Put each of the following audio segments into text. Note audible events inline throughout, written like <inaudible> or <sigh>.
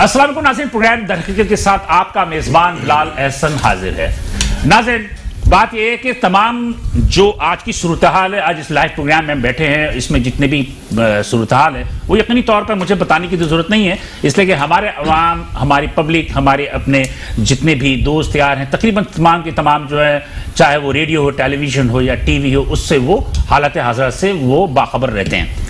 असलम नाजिन, programme दरहकीकत के साथ आपका मेजबान लाल एहसन हाजिर है। नाजिन, बात यह है कि तमाम जो आज की सूरत हाल है, आज इस लाइव प्रोग्राम में बैठे हैं, इसमें जितने भी सूरत हाल है, वो यकीनी तौर पर मुझे बताने की तो ज़रूरत नहीं है, इसलिए कि हमारे अवाम, हमारी पब्लिक, हमारे अपने जितने भी दोस्त यार हैं, तकरीबन तमाम के तमाम जो है, चाहे वो रेडियो हो, टेलीविज़न हो या टी वी हो, उससे वो हालत हाजर से वो बाखबर रहते हैं।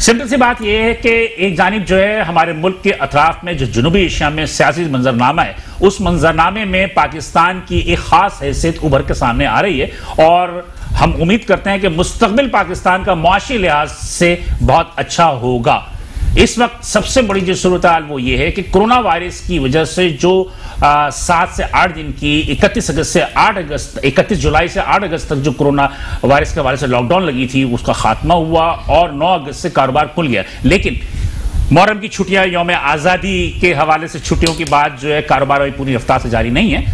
सिंपल सी बात यह है कि एक जानब जो है हमारे मुल्क के अतराफ में, जो जनूबी एशिया में सियासी मंजरनामा है, उस मंजरनामे में पाकिस्तान की एक खास हैसियत उभर के सामने आ रही है और हम उम्मीद करते हैं कि मुस्तबिल पाकिस्तान का मुआशी लिहाज से बहुत अच्छा होगा। इस वक्त सबसे बड़ी जो सूरत वो ये है कि कोरोना वायरस की वजह से जो सात से आठ दिन की इकतीस अगस्त से आठ अगस्त, इकतीस जुलाई से आठ अगस्त तक जो कोरोना वायरस के हवाले से लॉकडाउन लगी थी, उसका खात्मा हुआ और नौ अगस्त से कारोबार खुल गया। लेकिन मुहर्रम की छुट्टियाँ, योम आज़ादी के हवाले से छुट्टियों के बाद जो है, कारोबार पूरी रफ्तार से जारी नहीं है।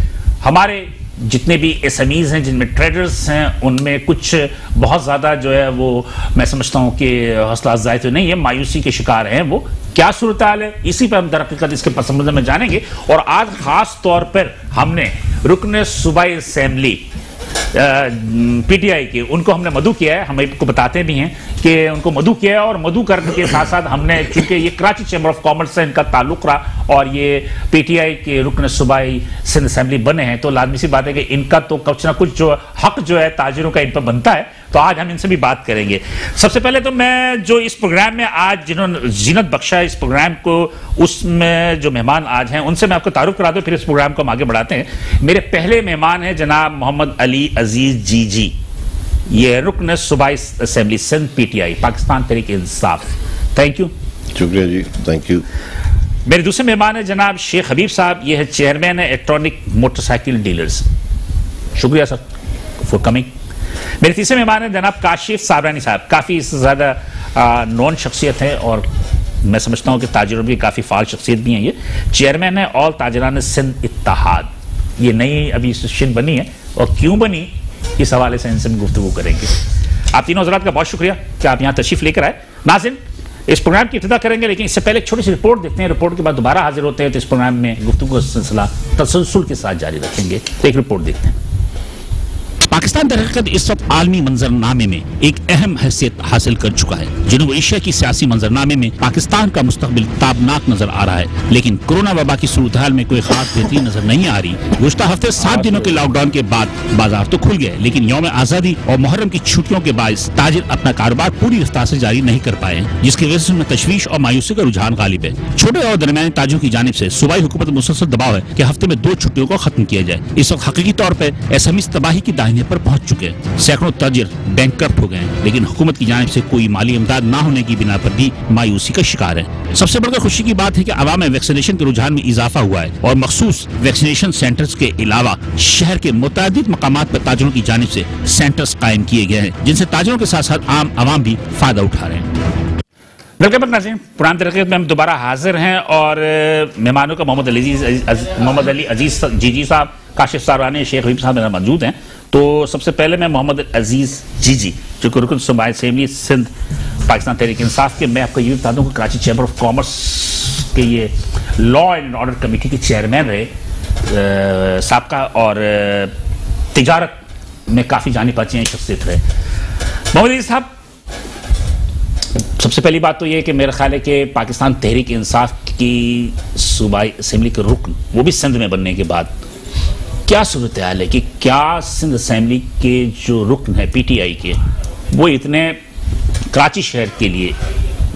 हमारे जितने भी एस हैं, जिनमें ट्रेडर्स हैं, उनमें कुछ बहुत ज़्यादा जो है वो मैं समझता हूँ कि हौसला अफजाई तो नहीं है, मायूसी के शिकार हैं वो। क्या सूरत हाल है? इसी पर हम दरअसल इसके पस में जानेंगे। और आज ख़ास तौर पर हमने रुकन सूबाई असम्बली पीटीआई के, उनको हमने मधु किया है, हम आपको बताते भी हैं। कि उनको मधु किया और मधु करने के साथ साथ हमने चूँकि ये कराची चैम्बर ऑफ़ कॉमर्स से इनका ताल्लुक रहा और ये पीटीआई के रुकन सूबाई सिंध असम्बली बने हैं तो लाजमी सी बात है कि इनका तो कुछ ना कुछ जो हक जो है ताजिरों का इन पर बनता है तो आज हम इनसे भी बात करेंगे। सबसे पहले तो मैं जो इस प्रोग्राम में आज जिन्होंने जीनत बख्शा इस प्रोग्राम को उसमें जो मेहमान आज हैं, उनसे मैं आपको तारुफ करा दूँ फिर इस प्रोग्राम को हम आगे बढ़ाते हैं। मेरे पहले मेहमान हैं जनाब मोहम्मद अली अज़ीज़ जी जी। ये रुकन सूबाई असम्बली सिंध पीटीआई पाकिस्तान तरीके इंसाफ। थैंक यू शुक्रिया जी थैंक यू मेरे दूसरे मेहमान है जनाब शेख हबीब साहब ये है चेयरमैन है इलेक्ट्रॉनिक मोटरसाइकिल डीलर्स शुक्रिया सर फॉर कमिंग मेरे तीसरे मेहमान हैं जनाब काशिफ साबरानी साहब। काफ़ी ज़्यादा नॉन शख्सियत है और मैं समझता हूँ कि ताजरों की काफ़ी फाल शख्सियत भी हैं ये। चेयरमैन है ऑल ताजरान सिंध इतिहाद ये नई अभी एसोसिएशन बनी है और क्यों बनी? इस हवाले से इनसे गुफ्तु करेंगे। आप तीनों हजरात का बहुत शुक्रिया कि आप यहाँ तशरीफ़ लेकर आए। नाजिन, इस प्रोग्राम की इब्तदा करेंगे, लेकिन इससे पहले एक छोटी सी रिपोर्ट देखते हैं। रिपोर्ट के बाद दोबारा हाजिर होते हैं तो इस प्रोग्राम में गुफ्तु का सिलसिला तसलसल के साथ जारी रखेंगे। तो एक रिपोर्ट देखते हैं। पाकिस्तान दरअसल इस वक्त आलमी मंजरनामे में एक अहम हैसियत हासिल कर चुका है। जनूब एशिया की सियासी मंजरनामे में पाकिस्तान का मुस्तबिल ताबनाक नज़र आ रहा है, लेकिन कोरोना वबा की सूरत हाल में कोई खास बेहतरी नज़र नहीं आ रही। गुजशत हफ़्ते सात दिनों के लॉकडाउन के बाद बाज़ार तो खुल गए, लेकिन यौम आज़ादी और मुहर्रम की छुट्टियों के बायस ताजिर अपना कारोबार पूरी रफ्तार ऐसी जारी नहीं कर पाए जिसकी वजह से तशवीश और मायूसी का रुझान गालिब है। छोटे और दरमियानी ताजों की जानब ऐसी सूबाई हुकूमत मुसलसल दबाव है की हफ़्ते में दो छुट्टियों को खत्म किया जाए। इस वक्त हकीकी तौर पर एसएमई तबाही की दाहिने पर पहुँच चुके हैं। सैकड़ों तजर बैंक हो गए हैं। लेकिन हुकूमत की जानब से कोई माली इमदाद न होने की बिना पर भी मायूसी का शिकार है। सबसे बढ़कर खुशी की बात है कि आवाम में वैक्सीनेशन के रुझान में इजाफा हुआ है और मखसूस वैक्सीनेशन सेंटर्स के अलावा शहर के मुतद मकाम पर ताजरों की जानब से सेंटर्स कायम किए गए हैं, जिनसे ताजरों के साथ साथ आम आवाम भी फ़ायदा उठा रहे हैं। वेलकम नाजीन पुरानी तरकीब में हम दोबारा हाजिर हैं और मेहमानों का मोहम्मद अली मोहम्मद अली अज़ीज़ जी जी साहब, काशिफ सारानी शेख हबीब साहब मेरा मौजूद हैं। तो सबसे पहले मैं मोहम्मद अज़ीज़ जी जी, जो कि रुकन सूबाई असेंबली सिंध, पाकिस्तान तहरीक इंसाफ के, मैं आपको ये बता दूँ कि कराची चैम्बर ऑफ़ कॉमर्स के ये लॉ एंड ऑर्डर कमेटी के चेयरमैन रहे। सबका और तजारत में काफ़ी जानी पहचानी शख्सियत रहे। मोहम्मद अज़ीज़ साहब, सबसे पहली बात तो ये कि मेरा ख्याल है कि पाकिस्तान तहरीक इंसाफ की सूबाई असम्बली के रुकन, वो भी सिंध में बनने के बाद क्या सूरत हाल है कि क्या सिंध असम्बली के जो रुकन है पीटीआई के, वो इतने कराची शहर के लिए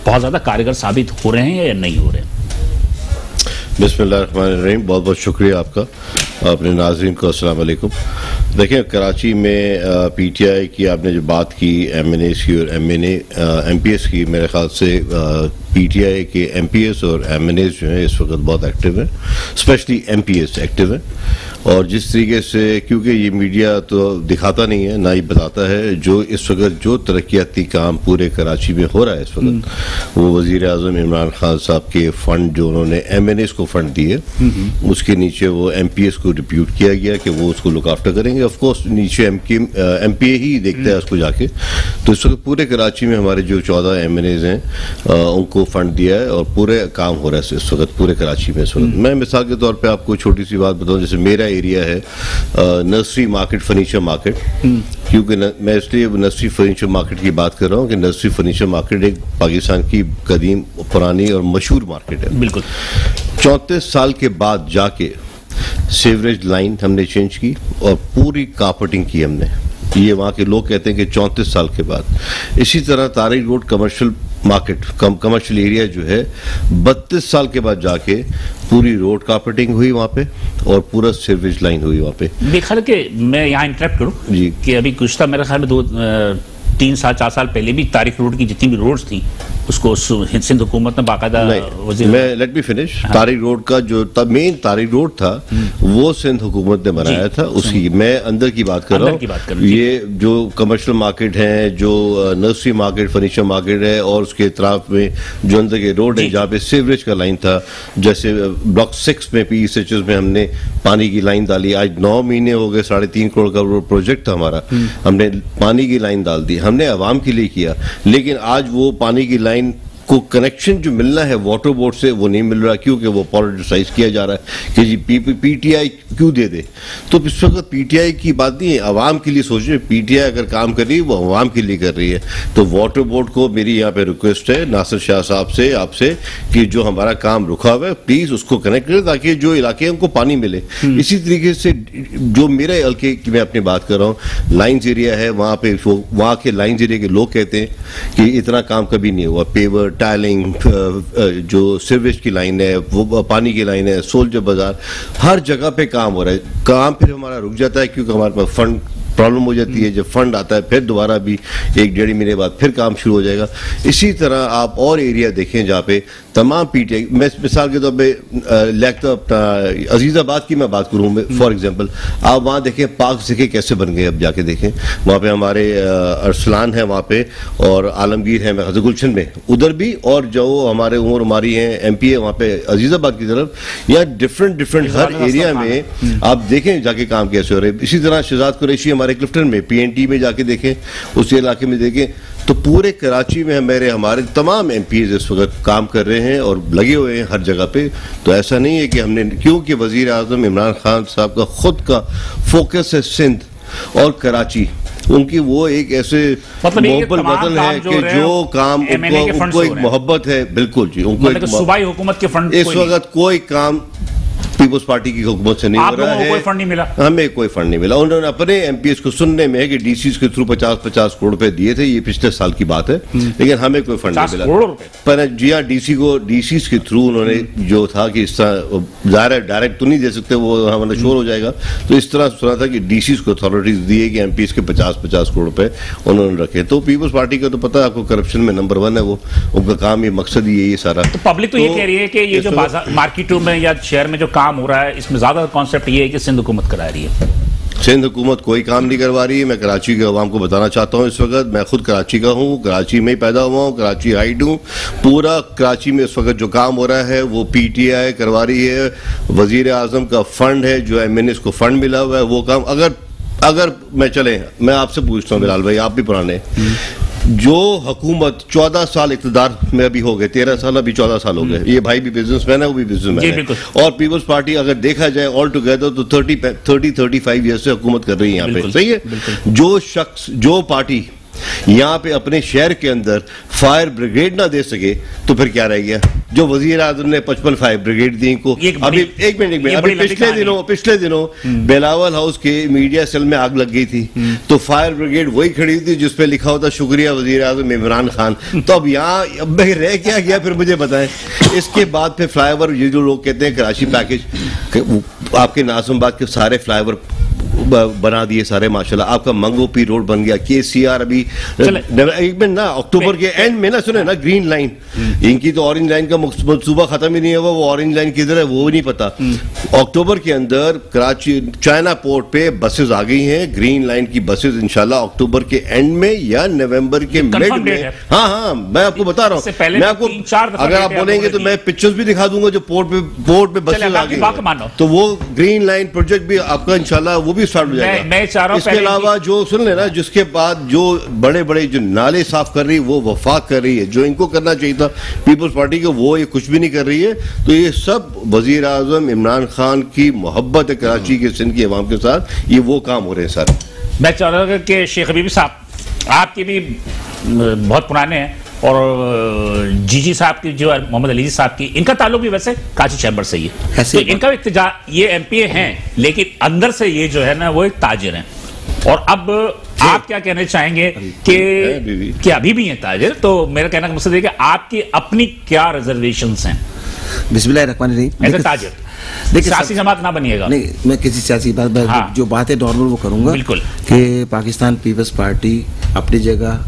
बहुत ज़्यादा कारगर साबित हो रहे हैं या नहीं हो रहे बिस्मिल्लाहिर्रहमानिर्रहीम बहुत बहुत शुक्रिया आपका अपने नाजरन को अस्सलाम वालेकुम देखिए, कराची में पीटीआई की आपने जो बात की एम एन एस की और M N M P S की, मेरे ख्याल से पीटीआई के एम पी एस और एम एन एस जो हैं इस वक्त बहुत एक्टिव हैं specially M P S active हैं और जिस तरीके से क्योंकि ये मीडिया तो दिखाता नहीं है ना ही बताता है जो इस वक्त जो तरक्याती काम पूरे कराची में हो रहा है इस वक्त हम्म। वो वज़ीर अजम इमरान खान साहब के फंड जो उन्होंने एम एन एस को फंड दिए। उसके नीचे वो एम पी एस को रिप्यूट किया गया कि वो उसको लुक आफ्टर करेंगे ऑफकोर्स नीचे M K M P A ही देखता है हम्म। उसको जाके तो इस वक्त पूरे कराची में हमारे जो चौदह एम एन एज हैं उनको को फंड दिया है और पूरे काम हो रहा है इस वक्त पूरे कराची में इस वक्त। मैं मिसाल के तौर पे आपको छोटी सी बात बताऊँ जैसे मेरा एरिया है नर्सरी मार्केट फर्नीचर मार्केट क्योंकि मैं इसलिए नर्सरी फर्नीचर मार्केट की बात कर रहा हूँ कि नर्सरी फर्नीचर मार्केट एक पाकिस्तान की कदीम पुरानी और मशहूर मार्केट है। बिल्कुल। चौंतीस साल के बाद जाके सीवरेज लाइन हमने चेंज की और पूरी कार्पेटिंग की हमने। ये वहाँ के लोग कहते हैं कि चौंतीस साल के बाद। इसी तरह तारिक रोड कमर्शियल मार्केट कम कमर्शियल एरिया जो है बत्तीस साल के बाद जाके पूरी रोड कार्पेटिंग हुई वहाँ पे और पूरा सर्विस लाइन हुई वहाँ पे मेरे ख्याल के मैं यहाँ इंटरप्ट करूँ जी। कि अभी कुछ था मेरे ख्याल में दो तीन साल चार साल पहले भी तारिक रोड की जितनी भी रोड्स थी उसको सिंध हुकूमत ने बाकायदा मैं लेट मी फिनिश हाँ। तारिक रोड का जो तब मेन तारिक रोड था वो सिंध हुकूमत ने बनाया था उसकी मैं अंदर की बात कर रहा हूँ, ये जो। कमर्शियल मार्केट है जो नर्सरी मार्केट फर्नीचर मार्केट है और उसके इतराफ में जो अंदर के रोड है जहाँ पे सीवरेज का लाइन था जैसे ब्लॉक सिक्स में पी एच में हमने पानी की लाइन डाली। आज नौ महीने हो गए साढ़े तीन करोड़ का प्रोजेक्ट था हमारा। हमने पानी की लाइन डाल दी। हमने आवाम के लिए किया लेकिन आज वो पानी की लाइन को कनेक्शन जो मिलना है वाटर बोर्ड से वो नहीं मिल रहा क्योंकि वो पॉलिटिसाइज किया जा रहा है कि जी पी पीटीआई क्यों दे दे? तो इस वक्त पीटीआई की बात नहीं है आवाम के लिए सोच रहे पीटीआई अगर काम कर रही है वो आवाम के लिए कर रही है। तो वाटर बोर्ड को मेरी यहाँ पे रिक्वेस्ट है नासिर शाह साहब से आपसे कि जो हमारा काम रुका हुआ है प्लीज़ उसको कनेक्ट करें ताकि जो इलाके हैं उनको पानी मिले। इसी तरीके से जो मेरे हल्के की मैं अपनी बात कर रहा हूँ लाइन्स एरिया है वहाँ पे वहाँ के लाइन्स एरिया के लोग कहते हैं कि इतना काम कभी नहीं हुआ। पेवर टाइलिंग जो सीवरेज की लाइन है, वो पानी की लाइन है सोल्जर बाज़ार हर जगह पे काम हो रहा है। काम फिर हमारा रुक जाता है क्योंकि हमारे पास फंड प्रॉब्लम हो जाती है जब फंड आता है फिर दोबारा भी एक डेढ़ महीने बाद फिर काम शुरू हो जाएगा। इसी तरह आप और एरिया देखें जहाँ पे तमाम पीटीआई मैं मिसाल के तौर पर लैक अपना अजीज़ाबाद की मैं बात करूँ फॉर एग्जांपल आप वहाँ देखें पार्क देखें कैसे बन गए अब जाके देखें। वहाँ पे हमारे अरसलान है वहाँ पे और आलमगीर है मैं गुलशन में। उधर भी और जो हमारे उमर हमारी हैं एम पी है वहाँ पे अजीज़ाबाद की तरफ़ यहाँ डिफरेंट डिफरेंट हर एरिया में आप देखें जाके काम कैसे हो रहे हैं। इसी तरह शहजाद कुरैशी हमारे क्लिफ्टन में पीएनटी में जाके देखें उस इलाके में देखें तो पूरे कराची में मेरे हमारे तमाम एम इस वक्त काम कर रहे हैं और लगे हुए हैं हर जगह पे तो ऐसा नहीं है कि हमने क्योंकि वज़ीर आज़म इमरान खान साहब का खुद का फोकस है सिंध और कराची उनकी वो एक ऐसे मतलब मोहब्बत वतन है कि जो काम उनको उनको एक। मोहब्बत है बिल्कुल जी उनको मतलब एक सूबाई हुकूमत के फंड इस वक्त कोई काम पीपुल्स पार्टी की हुकूमत से नहीं हो रहा है। कोई फंड नहीं मिला? हमें कोई फंड नहीं मिला। उन्होंने अपने एमपीएस को सुनने में है कि डीसी के थ्रू पचास पचास करोड़ रुपए दिए थे ये पिछले साल की बात है। लेकिन हमें कोई फंड नहीं मिला। पर जी हाँ डीसी को डीसी के थ्रू उन्होंने जो था कि इस तरह डायरेक्ट डायरेक्ट तो नहीं दे सकते वो हमारा शोर हो जाएगा। तो इस तरह सुना था कि डीसी को अथॉरिटीज दी है कि एमपीएस के पचास पचास करोड़ रुपए उन्होंने रखे। तो पीपुल्स पार्टी का तो पता है आपको करप्शन में नंबर वन है वो। उनका काम ये मकसद ही यही सारा। तो पब्लिक तो, ये कह रही है कि ये जो मार्केटों में या शहर में जो काम हो रहा है, इसमें ज़्यादा कॉन्सेप्ट ये है कि सिंध हुकूमत करा रही है। सिंध हुकूमत कोई काम नहीं करवा रही। है मैं कराची के अवाम को बताना चाहता हूँ इस वक्त। मैं खुद कराची का हूँ, कराची में ही पैदा हुआ हूँ, कराची हाइट हूँ। पूरा कराची में इस वक्त जो काम हो रहा है, वो पीटीआई करवा रही है। वज़ीर आज़म का फंड है, जो एम एन एस को फंड मिला हुआ है, वो काम अगर अगर मैं चले, मैं आपसे पूछता हूँ, बिलाल भाई, आप भी पुराने। जो हुकूमत चौदह साल इकतदार में अभी हो गए तेरह साल अभी चौदह साल हो गए। ये भाई भी बिजनेसमैन है वो भी बिज़नेस बिजनेसमैन है। और पीपल्स पार्टी अगर देखा जाए ऑल टुगेदर तो thirty thirty thirty five year से हुकूमत कर रही है यहाँ पे। सही है? जो शख्स जो पार्टी यहाँ पे अपने शहर के अंदर फायर ब्रिगेड ना दे सके तो फिर क्या रह गया? जो वज़ीर आज़म ने पचपन फायर ब्रिगेड दी एक अभी एक मिनट एक मिनट। अभी पिछले दिनों पिछले दिनों बेलावल हाउस के मीडिया सेल में आग लग गई थी। तो फायर ब्रिगेड वही खड़ी थी जिसपे लिखा होता शुक्रिया वज़ीर आज़म इमरान खान। तो अब यहाँ अब रह क्या गया फिर मुझे बताएँ। इसके बाद फिर फ्लाईओवर ये जो लोग कहते हैं कराची पैकेज कि आपके नाजमबाग के सारे फ्लाईओवर बना दिए सारे माशाल्लाह। आपका मंगो पी रोड बन गया के सी आर अभी एक मिनट ना अक्टूबर के एंड में ना सुने ना ग्रीन लाइन इनकी तो ऑरेंज लाइन का मनसूबा खत्म ही नहीं हुआ वो ऑरेंज लाइन किधर है वो भी नहीं पता। अक्टूबर के अंदर कराची चाइना पोर्ट पे बसेस आ गई हैं ग्रीन लाइन की बसेस इंशाल्लाह अक्टूबर के एंड में या नवंबर के मिड में। हाँ। हाँ मैं आपको बता रहा हूँ। मैं आपको अगर आप बोलेंगे तो मैं पिक्चर्स भी दिखा दूँगा जो पोर्ट पे पोर्ट पे चले, आ गई। तो वो ग्रीन लाइन प्रोजेक्ट भी आपका इंशाल्लाह वो भी स्टार्ट हो जाएगा। मैं चाह रहा हूँ इसके अलावा जो सुन लेना जिसके बाद जो बड़े बड़े जो नाले साफ़ कर रही है वो वफाक कर रही है। जो इनको करना चाहिए था पीपल्स पार्टी के वो ये कुछ भी नहीं कर रही है। तो ये सब वज़ीर आज़म इमरान खान की मोहब्बत है कराची के सिंध की अवाम के साथ ये वो काम हो रहे हैं सर। मैं चाह रहा था कि शेख हबीबी साहब आपके भी बहुत पुराने हैं। और जीजी साहब की जो है, मोहम्मद अली साहब की इनका ताल्लुक भी वैसे काशी चैम्बर से ही है। ऐसे तो इनका भी ये एमपीए हैं लेकिन अंदर से ये जो है ना वो एक ताजिर हैं। और अब आप क्या कहना चाहेंगे कि। कि अभी भी हैं ताजिर? तो मेरा कहना का मकसद है कि आपकी अपनी क्या रिजर्वेशन हैं? बिस्मिल्लाह रहमान रहीम। ताजिर। देखिए सियासी जमात ना बनिएगा। नहीं मैं किसी सियासी बात बात- हाँ। जो बात है नॉर्मल वो करूँगा बिल्कुल। कि पाकिस्तान पीपल्स पार्टी अपनी जगह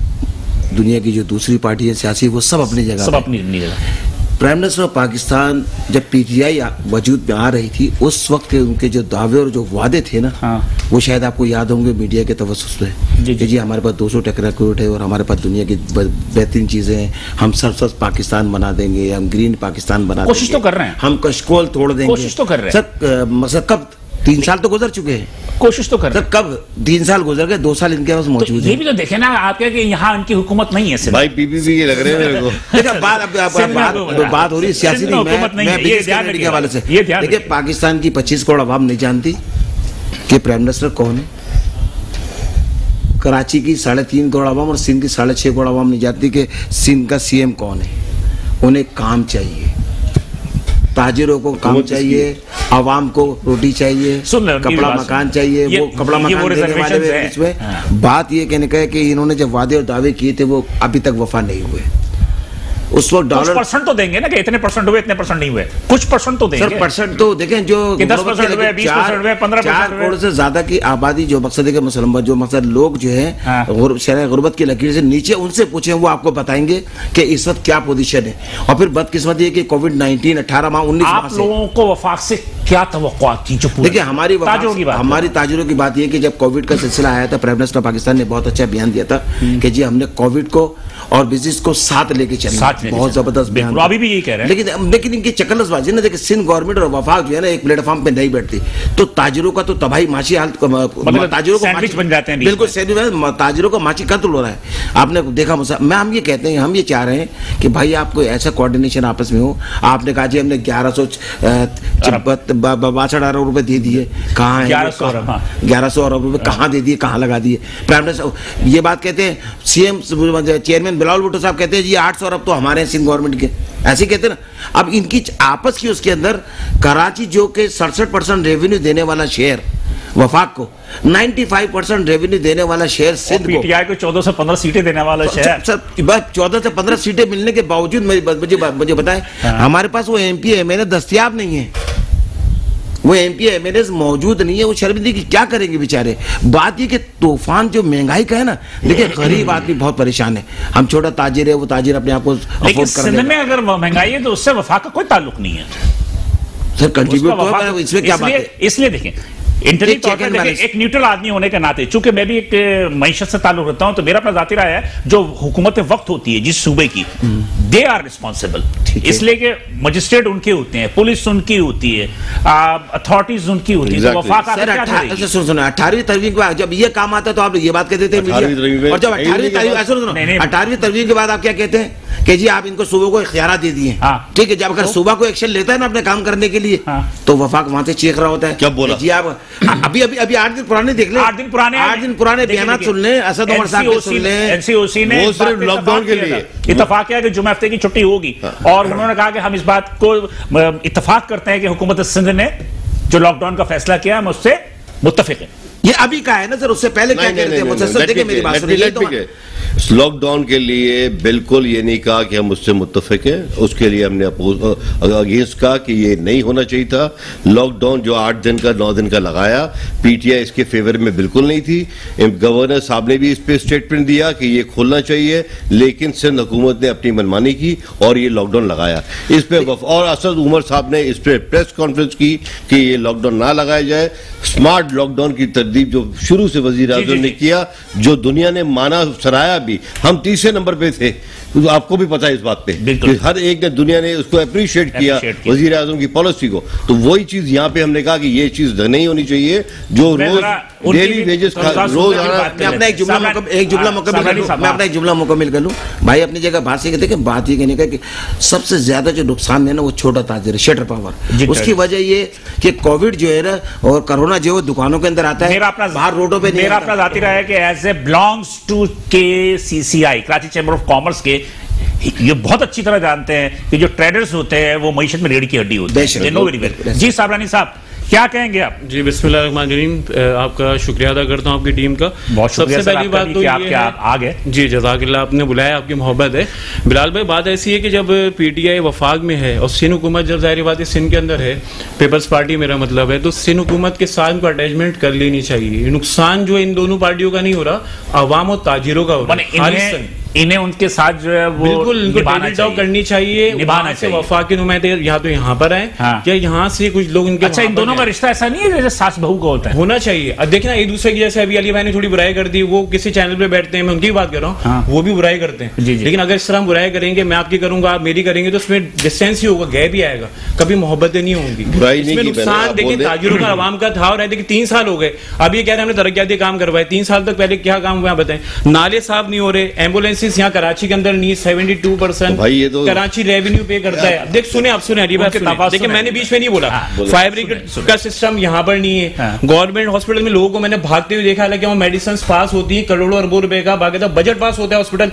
दुनिया की जो दूसरी पार्टी है सियासी वो सब अपनी जगह सब अपनी अपनी जगह प्राइम मिनिस्टर ऑफ़ पाकिस्तान जब पीटीआई वजूद में आ रही थी उस वक्त के उनके जो दावे और जो वादे थे ना हाँ। वो शायद आपको याद होंगे मीडिया के तवसुस जी, में जी। कि जी हमारे पास 200 टेक्नोक्रेट है और हमारे पास दुनिया की बेहतरीन चीज़ें हैं हम सरसस पाकिस्तान बना देंगे हम ग्रीन पाकिस्तान बना कोशिश देंगे तो कर रहे हैं। हम कशकोल तोड़ देंगे कोशिश तो कर रहे हैं। सर अ, मतलब कब तीन साल तो गुजर चुके हैं। कोशिश तो कर रहे कब? तीन साल गुजर गए दो साल इनके पास हैं। तो मौजूद ये है। भी तो देखे ना आप क्या कि यहाँ उनकी हुकूमत नहीं है सिर्फ़। भाई पीपीपी के लग रहे हैं मेरे को। <laughs> बात अब बात बात हो रही है सियासी है, ये के हवाले से। देखिए पाकिस्तान की 25 करोड़ आवाम नहीं जानती कि प्राइम मिनिस्टर कौन है। कराची की साढ़े तीन करोड़ आवाम और सिंध की साढ़े छह करोड़ आवाम नहीं जानती कि सिंध का सीएम कौन है। उन्हें काम चाहिए। ताजिरों को काम चाहिए आवाम को रोटी चाहिए कपड़ा मकान चाहिए ये- वो कपड़ा मकान देने वाले में। हाँ। बात ये कहने का है कि इन्होंने जब वादे और दावे किए थे वो अभी तक वफा नहीं हुए। उस वक्त डॉलर परसेंट तो देंगे ना कि इतने परसेंट हुए इतने परसेंट नहीं हुए। कुछ परसेंट तो देंगे। सर परसेंट तो देखें जो कि 10% गुर्बत के हुए, लेकिन 20% हुए, 15% चार करोड़ से ज़्यादा की आबादी जो मकसद है कि मुसलमान जो मकसद लोग जो है हाँ। शरह गुर्बत की लकीर से नीचे उनसे पूछें वो आपको बताएँगे कि इस वक्त क्या पोजीशन है। और फिर बदकिस्मत है कि कोविड नाइन्टीन अठारह माह उन्नीस आप लोगों को वफाक से क्या तो थी जो देखिए हमारी की बात हमारी ताजुरों की बात यह कि जब कोविड का सिलसिला आया था प्राइम मिनिस्टर पाकिस्तान ने बहुत अच्छा बयान दिया था हम्म। कि जी हमने कोविड को और बिज़नेस को साथ लेके चलना बहुत ज़बरदस्त बयान अभी भी यही कह रहे हैं। लेकिन लेकिन इनकी चकलसबाजी ना देखिए सिंध गवर्नमेंट और वफाक जो है ना एक प्लेटफॉर्म पे नहीं बैठती। तो ताजिरों का तो तबाही माशी हालत मतलब ताजिरों को बन जाते हैं बिल्कुल। सैंडविच ताजिरों का माची कत्ल हो रहा है। आपने देखा मुसा मैं हम ये कहते हैं हम ये चाह रहे हैं कि भाई आपको ऐसा कोऑर्डिनेशन आपस में हो। आपने कहा जी हमने ग्यारह सौ बासठ अरब रुपए दे दिए। कहाँ है? 1100 अरब, हाँ। ग्यारह सौ अरब रुपए कहाँ दे दिए? कहाँ लगा दिए? प्राइम मिनिस्टर ये बात कहते हैं सीएम चेयरमैन बिलाल भुट्टो साहब कहते हैं जी आठ सौ अरब तो हमारे हैं सिंध गवर्नमेंट के। ऐसे कहते ना। अब इनकी आपस की उसके अंदर कराची जो के सड़सठ परसेंट रेवेन्यू देने वाला शेयर वफाक को 95 परसेंट रेवेन्यू देने वाला शेयर सिंध को। पीटीआई को 14 से 15 सीटें देने वाला शेयर सर बस चौदह से पंद्रह सीटें मिलने के बावजूद मुझे मुझे बताएँ। हमारे पास वो एम पी एम दस्तियाब नहीं है। वो एम पी एम मौजूद नहीं है वो शर्मिंदगी की क्या करेंगे बेचारे। बात ये कि तूफ़ान जो महँगाई का है ना देखिए गरीब आदमी बहुत परेशान है। हम छोटा ताजिर है वो ताजिर अपने आप को लेकिन सिंध में अगर महँगाई है तो उससे वफाक का कोई ताल्लुक नहीं है। सर कंट्रीब्यूट तो इसमें क्या बात है? इसलिए देखें इंटरनेट एक तौर पर। एक न्यूट्रल आदमी होने के नाते चूँकि मैं भी एक मीशत से ताल्लुक रखता हूँ तो मेरा अपना जाती राय है जो हुकूमत वक्त होती है जिस सूबे की दे आर रिस्पॉन्सिबल इसलिए कि मजिस्ट्रेट उनके होते हैं पुलिस उनकी होती है अथॉरिटीज उनकी होती है तो अच्छा, सुनो सुनो अठारहवीं तरवीं के बाद जब ये काम आता है तो आप ये बात कहते थे और जब अठारहवीं सुनो। अठारहवीं तरवीं के बाद आप क्या कहते हैं? कि जी आप इनको सुबह को इख्तियार दे दिए हाँ। ठीक है जब अगर तो? सुबह को एक्शन लेता है ना अपने काम करने के लिए हाँ। तो वफाक वहाँ से चीख रहा होता है क्या बोला? जी आप अभी अभी अभी आठ दिन पुराने देख ले आठ दिन पुराने आठ दिन पुराने बयान सुन ले असद उमर साहब के सुन ले एनसीओसी ने सिर्फ़ लॉकडाउन के लिए। था। इत्तेफाक किया कि जुमे हफ़्ते की छुट्टी होगी और उन्होंने कहा कि हम इस बात को इतफाक करते हैं कि हुकूमत सिंध ने जो लॉकडाउन का फैसला किया हम उससे मुत्तफिक है ये अभी का है ना सर? उससे पहले क्या नहीं, नहीं, कहते हैं मुझसे सर देखिए मेरी बात सुनिए लॉकडाउन के लिए बिल्कुल ये नहीं कहा कि हम उससे मुतफिक हैं। उसके लिए हमने अगेंस्ट कहा कि ये नहीं होना चाहिए था। लॉकडाउन जो आठ दिन का नौ दिन का लगाया पीटीआई इसके फेवर में बिल्कुल नहीं थी। गवर्नर साहब ने भी इस पे स्टेटमेंट दिया कि ये खोलना चाहिए लेकिन सिंध हुकूमत ने अपनी मनमानी की और ये लॉकडाउन लगाया। इस पर और असद उमर साहब ने इस पे प्रेस कॉन्फ्रेंस की कि ये लॉकडाउन ना लगाया जाए। स्मार्ट लॉकडाउन की तरदीब जो शुरू से वज़ीर अजम ने किया जो दुनिया ने माना सराया भी हम तीसरे नंबर पे थे। तो आपको भी पता है इस बात पे। कि हर एक ने दुनिया ने उसको अप्रिशिएट किया किया। वज़ीर आज़म की पॉलिसी को। तो वही चीज़ यहाँ पे हमने कहा कि ये चीज़ नहीं होनी चाहिए जो रोज डेली वेजेस रोज अपना एक जुमला एक जुमला मुकम्मल मैं अपना एक जुमला मुकम्मल कर लूँ भाई अपनी जगह बात से कहते बात ये कहने का कि सबसे ज़्यादा जो नुकसान है ना वो छोटा ताजर है शटर पावर उसकी वजह ये कि कोविड जो है ना और कोरोना जो दुकानों के अंदर आता है मेरा अपना बाहर रोडों पे मेरा अपना जाती रहा है कि as a belongs to K CCI Karachi chamber of commerce के ये बहुत अच्छी तरह जानते हैं कि जो ट्रेडर्स होते हैं वो मीशत में रेड की हड्डी होती है। जी साहब रानी जी साबरानी साहब क्या कहेंगे आप? जी अ, आपका शुक्रिया अदा करता हूँ आपकी टीम का। बहुत सबसे पहली बात तो कि आपके आप आ गए जी जजाकिल्ला आपने बुलाया आपकी मोहब्बत है। बिलाल भाई बात ऐसी है कि जब पीटीआई वफाक में है और सिंध हुकूमत जब ज़ाहिर बात है सिंध के अंदर है पीपल्स पार्टी मेरा मतलब है तो सिंध हुकूमत के साथ इनको अटैचमेंट कर लेनी चाहिए। नुकसान जो इन दोनों पार्टियों का नहीं हो रहा अवाम और ताजिरों का हो रहा है। इन्हें उनके साथ जो है वो बिल्कुल इनको। करनी चाहिए निभाना चाहिए। वफाक के नुमाइंदे या तो यहाँ पर आए हाँ। या यहाँ से कुछ लोग इनके अच्छा इन दोनों का रिश्ता ऐसा नहीं है जैसे सास बहू का होता है होना चाहिए अब देखना एक दूसरे की जैसे अभी अली भाई ने थोड़ी बुराई कर दी वो किसी चैनल पे बैठते हैं मैं उनकी भी बात कर रहा हूँ हाँ। वो भी बुराई करते हैं। लेकिन अगर इस तरह हम बुराई करेंगे मैं आपकी करूँगा आप मेरी करेंगे तो उसमें डिस्टेंस ही होगा गैप ही आएगा कभी मोहब्बतें नहीं होंगी बुराई नहीं इसमें नुकसान देखिए ताजिरों का आवाम का था और कि तीन साल हो गए अब ये कह रहे हैं हमने तरक्याती काम करवाए तीन साल तक पहले क्या काम हुआ बताएँ नाले साफ़ नहीं हो रहे एम्बुलेंसेस यहाँ कराची के अंदर नहीं सेवेंटी टू परसेंट भाई ये तो- कराची रेवेन्यू पे करता है। देख सुने आप सुने सुने। तफासुर देखिए मैंने बीच में नहीं बोला। हाँ, फायर ब्रिगेड का सिस्टम यहाँ पर नहीं है। हाँ। गवर्नमेंट हॉस्पिटल में लोगों को मैंने भागते हुए देखा हालाँकि वहाँ मेडिसिन पास होती है करोड़ों अरबों रुपए का बाकायदा बजट पास होता है हॉस्पिटल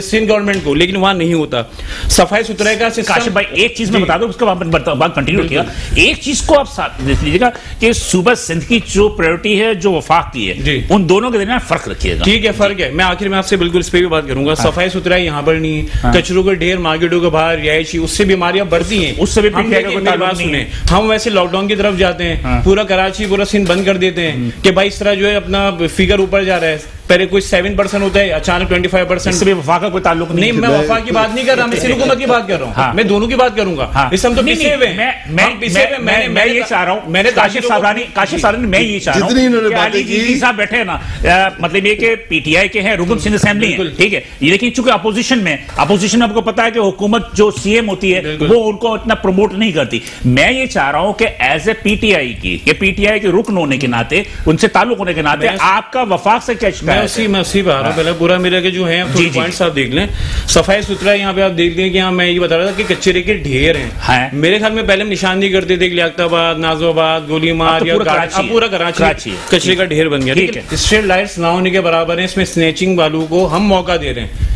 सिंध गवर्नमेंट को लेकिन वहाँ नहीं होता। सफ़ाई सुथराई का काशिफ सिस्टम भाई एक चीज़ मैं। बता दूँ उसके बाद बता- कंटिन्यू किया एक चीज़ को आप साथ देख लीजिएगा कि सूबा सिंध की जो प्रायोरिटी है जो वफाक की है उन दोनों के दरमियान फ़र्क रखिएगा। ठीक है फ़र्क है। मैं आखिर में आपसे बिल्कुल इस पे भी बात करूँगा। सफ़ाई सुथरा यहाँ पर नहीं है। कचरों के ढेर मार्केटों के बाहर रिहायशी उससे बीमारियाँ बढ़ती हैं। उससे भी बात सुने। हम वैसे लॉकडाउन की तरफ़ जाते हैं। पूरा कराची पूरा सिंध बंद कर देते हैं कि भाई इस तरह जो है अपना फिगर ऊपर जा रहा है। पहले कुछ सेवन परसेंट होता है अचानक ट्वेंटी फाइव परसेंट भी वफाक का कोई ताल्लुक नहीं नहीं मैं वफा की बात नहीं कर रहा मैं हुकूमत की बात कर रहा हाँ। हूँ। मैं दोनों की बात करूँगा। हाँ। इस हम तो हुए मैं मैं मैं मैं मैंने- मैं ये चाह रहा हूँ मैंने काशिफ साबरानी काशिफ साबरानी मैं ये चाह रहा हूँ जितनी इन्होंने कि बातें अली की- जीजी साहब बैठे ना मतलब ये कि पीटीआई के हैं रुकन सिंध असेंबली है ठीक है? ये लेकिन चूँकि अपोजिशन में अपोजिशन में आपको पता है कि हुकूमत जो सीएम होती है वो उनको इतना प्रमोट नहीं करती। मैं ये चाह रहा हूँ कि एज ए पीटीआई की पीटीआई के रुकन होने के नाते उनसे ताल्लुक होने के नाते आपका वफाक से क्या मैं उसी है मैं उसी रहा पहले पूरा मेरे के जो है जी, जी। पॉइंट्स आप देख लें। सफ़ाई सुथरा यहाँ पे आप देख लें कि हाँ मैं ये बता रहा था कि कचरे के ढेर हैं। हैं। मेरे ख्याल में पहले हम निशानदी करते थे लियाबाद नाजोबाद गोलीमार तो या पूरा कराची अब पूरा कराची कराची कचरे का ढेर बन गया। है। स्ट्रीट लाइट्स ना होने के बराबर है इसमें स्नेचिंग वालों को हम मौका दे रहे हैं।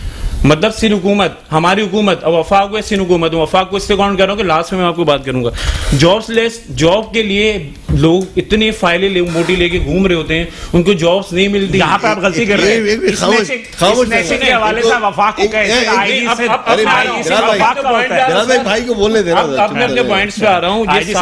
मतलब सिंध हुकूमत हमारी हुकूमत अब वफाक को सिंध हुकूमत वफाक को इससे काउंट कर रहा हूँ कि लास्ट में मैं आपको बात करूँगा। जॉब्स लेस जॉब के लिए लोग इतने फाइलें ले, मोटी लेके घूम रहे होते हैं उनको जॉब्स नहीं मिलती। यहाँ पे आप गलती कर रहे हैं। अब- है। हूँ। ये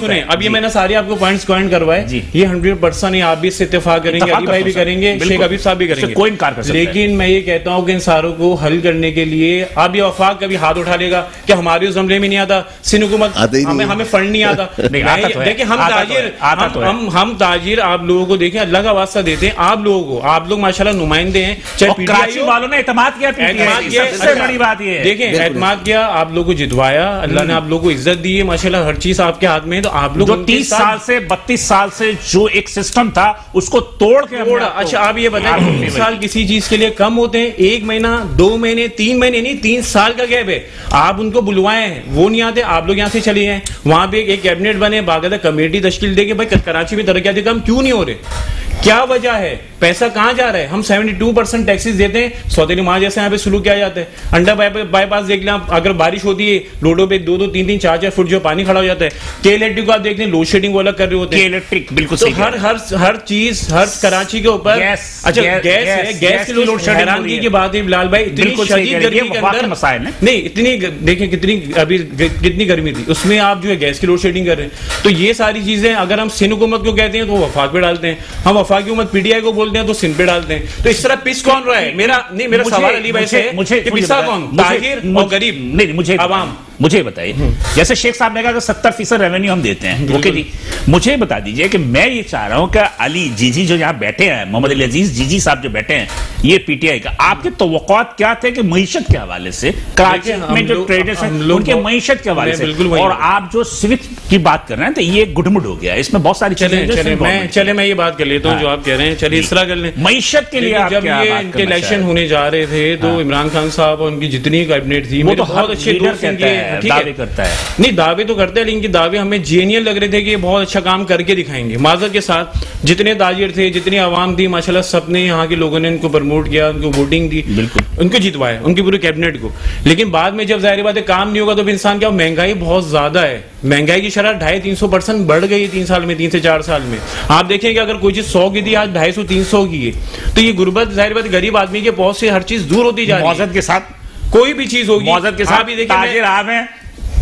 सुने है। मैंने सारे आपको पॉइंट्स पॉइंट करवाए। ये हंड्रेड परसेंट आप भी इससे करेंगे अली भाई भी करेंगे शेख हबीब साहब भी करेंगे। कोई इनकार है। लेकिन मैं ये कहता हूँ कि इन सारों को हल करने के लिए अब ये वफाक कभी हाथ उठा लेगा। कि हमारे उस हमले में नहीं आता? सिंध हुकूमत हमें हमें फंड नहीं आता। <laughs> तो। देखिए हम तो ताजिर हम तो हम हम ताजिर आप लोगों को देखें अल्लाह का वास्ता देते हैं। आप लोगों को आप लोग माशाल्लाह नुमाइंदे हैं। चाहे हो, वालों ने एतमाद किया सबसे अच्छा, बड़ी बात ये देखें एतमाद किया आप लोगों को जितवाया अल्लाह ने आप लोगों को इज़्ज़त दी है माशाल्लाह हर चीज़ आपके हाथ में है तो आप लोग तीस साल से बत्तीस साल से जो एक सिस्टम था उसको तोड़ के अच्छा आप ये बताएँ favor साल किसी चीज़ के लिए कम होते हैं? एक महीना दो महीने तीन महीने नहीं तीन साल का गैप है। आप उनको बुलवाए वो नहीं आते आप लोग यहाँ से चले हैं। वहाँ पे एक, कैबिनेट बने बाकायदा कमेटी तश्कील दे के भाई कराची में तरक्याती काम क्यों नहीं हो रहे? क्या वजह है? पैसा कहाँ जा रहा है? हम 72 परसेंट टैक्सेस देते हैं सौतेली माँ जैसे यहाँ पे शुरू किया जाता है। अंडर बाईपास देख लें आप, अगर बारिश होती है रोडों पे दो दो तीन तीन चार चार फुट जो पानी खड़ा हो जाता है। के इलेक्ट्रिक को आप देखते हैं लोड शेडिंग वो अलग कर रहे होते हैं। इलेक्ट्रिक बिल्कुल तो हर हर हर चीज़ हर कराची के ऊपर अच्छा गैस, है गैस की हो हैरानगी की बात है बिलाल भाई सही मसाइल नहीं इतनी देखें कितनी अभी कितनी गर्मी थी। उसमें आप जो है गैस की लोड शेडिंग कर रहे हैं। तो ये सारी चीज़ें अगर हम सिंध हुकूमत को कहते हैं तो वफाक पे डालते हैं। हम वफाक की हुकूमत पीडीआई को बोल दें तो सिंध पे डाल दें। तो इस तरह पिस कौन रहा है? मेरा नहीं मेरा सवाल अली भाई से मुझे पिसा कौन? ताहिर और गरीब? नहीं मुझे आवाम। मुझे बताइए। जैसे शेख साहब ने कहा कि सत्तर फ़ीसद रेवेन्यू हम देते हैं। ओके जी। मुझे बता दीजिए कि मैं ये चाह रहा हूँ कि अली जीजी जो यहाँ बैठे हैं मोहम्मद अली अज़ीज़ जीजी साहब जो बैठे हैं ये पीटीआई का आपके तो क्या थे कि मीशत के हवाले से? कराची में जो ट्रेडर्स हैं उनके मीशत के हवाले से। और आप जो सिविक की बात कर रहे हैं तो ये गुडमुड हो गया। इसमें बहुत सारी चले चीज़ें चले मैं ये बात कर लेता हूँ जो आप कह रहे हैं। चलिए इस तरह कर लें। मीशत के लिए जब ये इनके इलेक्शन होने जा रहे थे तो इमरान खान साहब और उनकी जितनी कैबिनेट थी तो बहुत अच्छे दोस्त है, ठीक दावे करता है। नहीं दावे तो करते हैं लेकिन दावे हमें जेन्यन लग रहे थे कि ये बहुत अच्छा काम करके दिखाएँगे। माजर के साथ जितने ताजिर थे जितनी आवाम थी माशाल्लाह सबने यहाँ के लोगों ने इनको प्रमोट किया उनको वोटिंग दी बिल्कुल। उनको जितवाया उनकी पूरी कैबिनेट को। लेकिन बाद में जब ज़ाहिर बात है काम नहीं होगा तो इंसान क्या महँगाई बहुत ज़्यादा है। महँगाई की शरह ढाई तीन सौ परसेंट बढ़ गई तीन साल में तीन से चार साल में। आप देखें कि अगर कोई चीज़ सौ की थी आज ढाई सौ तीन सौ की है। तो ये गुर्बत ज़ाहिर बात गरीब आदमी के बहुत से हर चीज़ दूर होती जा रही है। के साथ कोई भी चीज़ होगी। मौजद के साथ ही देखिए आप हैं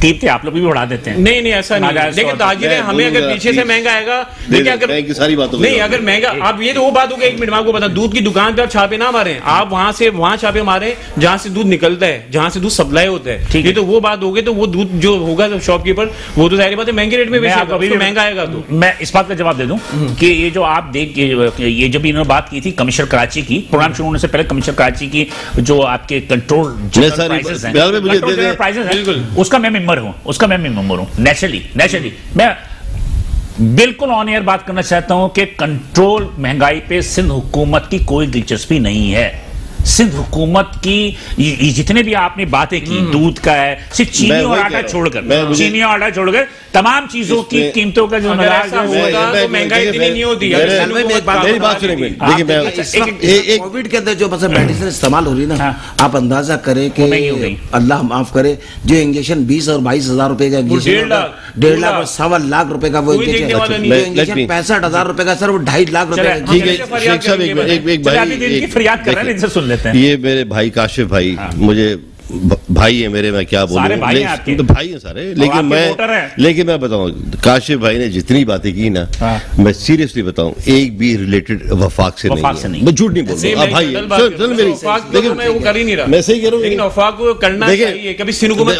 कीमतें आप लोग भी बढ़ा देते हैं। नहीं नहीं ऐसा नहीं। है। लेकिन ताजिर है हमें अगर पीछे से महँगा आएगा देखिए अगर सारी बातों नहीं अगर महँगा आप ये तो वो बात हो गई एक मिनट आपको बता दूध की दुकान पे आप छापे ना मारे। आप वहाँ से वहाँ छापे मारे जहाँ से दूध निकलता है जहाँ से दूध सप्लाई होता है। ठीक है। तो वो बात हो गई तो वो दूध जो होगा शॉपकीपर वो तो ज़ाहिर बात है महँगे रेट में बेचेगा अभी भी- महँगा आएगा तो। मैं इस बात का जवाब दे दूँ कि ये जो आप देख ये ये जब इन्होंने बात की थी कमिश्नर कराची की प्रोग्राम शुरू होने से पहले कमिश्नर कराची की जो आपके कंट्रोल सारी-। प्राइसेस बिल्कुल। उसका मैं मेंबर हूँ, उसका मैं मेंबर हूँ नेचुरली नेचुरली मैं बिल्कुल ऑन एयर बात करना चाहता हूँ कि कंट्रोल महँगाई पे सिंध हुकूमत की कोई दिलचस्पी नहीं है। सिंध हुकूमत की ये ये जितने भी आपने बातें की दूध का है सिर्फ़ चीनी और आटा छोड़कर चीनी और आटा छोड़कर तमाम चीज़ों की कीमतों का जो तो महँगाई इतनी नहीं होती। एक- कोविड के अंदर जो मतलब मेडिसिन इस्तेमाल हो रही है ना हाँ। आप अंदाज़ा करें कि। अल्लाह माफ़ करे जो इंजेक्शन बीस और बाईस हज़ार रुपए का इंजेक्शन डेढ़ लाख, और। सवा लाख रुपए का वो इंजेक्शन लक्ष्मी। पैंसठ हज़ार रुपए का सर वो ढाई लाख रुपए का ठीक है फरियाद तो कर रहे हैं, देखिए, इनसे लेते हैं। ये मेरे भाई काशिफ भाई मुझे भ- भाई है मेरे मैं क्या बोलूँ? सारे भाई हैं आपके। तो भाई हैं सारे। लेकिन मैं लेकिन मैं बताऊँ काशिफ भाई ने जितनी बातें की ना हाँ। मैं सीरियसली बताऊँ एक भी रिलेटेड वफाक से वफाक नहीं। मैं झूठ नहीं बोल रहा हूँ। भाई तो मैं वो कर ही नहीं रहा। मैं सही कह रहा हूँ लेकिन वफाक करना देखिए,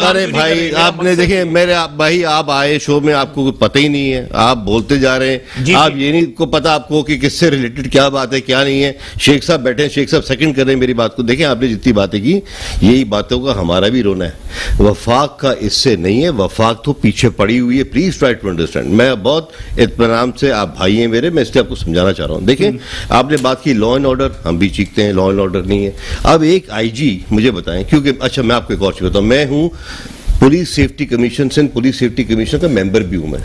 अरे भाई आपने देखे मेरे भाई आप आए शो में आपको पता ही नहीं है। आप बोलते जा रहे हैं। आप ये नहीं को पता आपको कि किससे रिलेटेड क्या बात है क्या नहीं है। शेख साहब बैठे हैं शेख साहब सेकंड कर रहे हैं मेरी बात को। देखें आपने जितनी बातें की यही बातों का हमारा भी रोना है। वफाक का इससे नहीं है वफाक तो पीछे पड़ी हुई है। प्लीज़ ट्राई टू अंडरस्टैंड मैं बहुत इतमान से आप भाई हैं मेरे मैं इसलिए आपको समझाना चाह रहा हूँ। देखें आपने बात की लॉ एंड ऑर्डर हम भी चीखते हैं लॉ एंड ऑर्डर नहीं है। अब एक आईजी मुझे बताएँ क्योंकि अच्छा मैं आपको एक और चीज़ बताऊँ। मैं हूँ पुलिस सेफ्टी कमीशन से पुलिस सेफ्टी कमीशन का मेंबर भी हूँ मैं।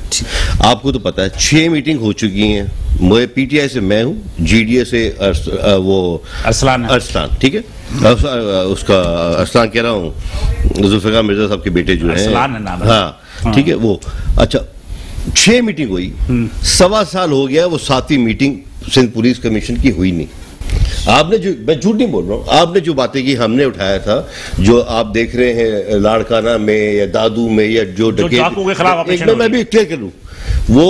आपको तो पता है छह मीटिंग हो चुकी हैं। मैं पीटीआई से मैं हूँ जीडीए से अर्स, अ, वो अरसलान। अरसलान ठीक है? अ, उसका अरसलान कह रहा हूँ जुल्फिकार मिर्ज़ा साहब के बेटे जो हैं। है है। हाँ ठीक है वो। अच्छा छह मीटिंग हुई सवा साल हो गया वो सातवीं मीटिंग सिंध पुलिस कमीशन की हुई नहीं। आपने जो मैं झूठ नहीं बोल रहा हूँ। आपने जो बातें की हमने उठाया था जो आप देख रहे हैं लाड़काना में या दादू में या जो डकैत- मैं भी क्लियर करूँ वो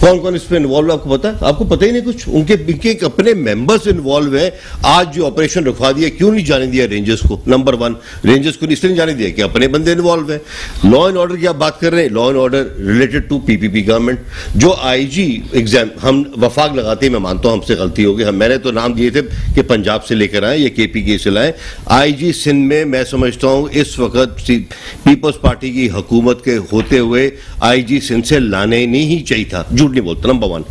कौन कौन इसमें इन्वॉल्व आपको पता है? आपको पता ही नहीं कुछ। उनके, इनके अपने मेंबर्स इन्वॉल्व हैं। आज जो ऑपरेशन रखवा दिया, क्यों नहीं जाने दिया रेंजर्स को? नंबर वन रेंजर्स को इसलिए जाने दिया कि अपने बंदे इन्वॉल्व हैं। लॉ एंड ऑर्डर की आप बात कर रहे हैं। Law and order related to PPP government जो आईजी एग्ज़ाम हम वफाक लगाते हैं, मैं मानता हूँ, हमसे गलती होगी। हम, मैंने तो नाम दिए थे कि पंजाब से लेकर आए, या केपी के से लाए। आईजी सिंध में मैं समझता हूँ, इस वक्त पीपल्स पार्टी की हुकूमत के होते हुए आईजी सिंध से लाने नहीं चाहिए था। झूठ नहीं बोलता नंबर वन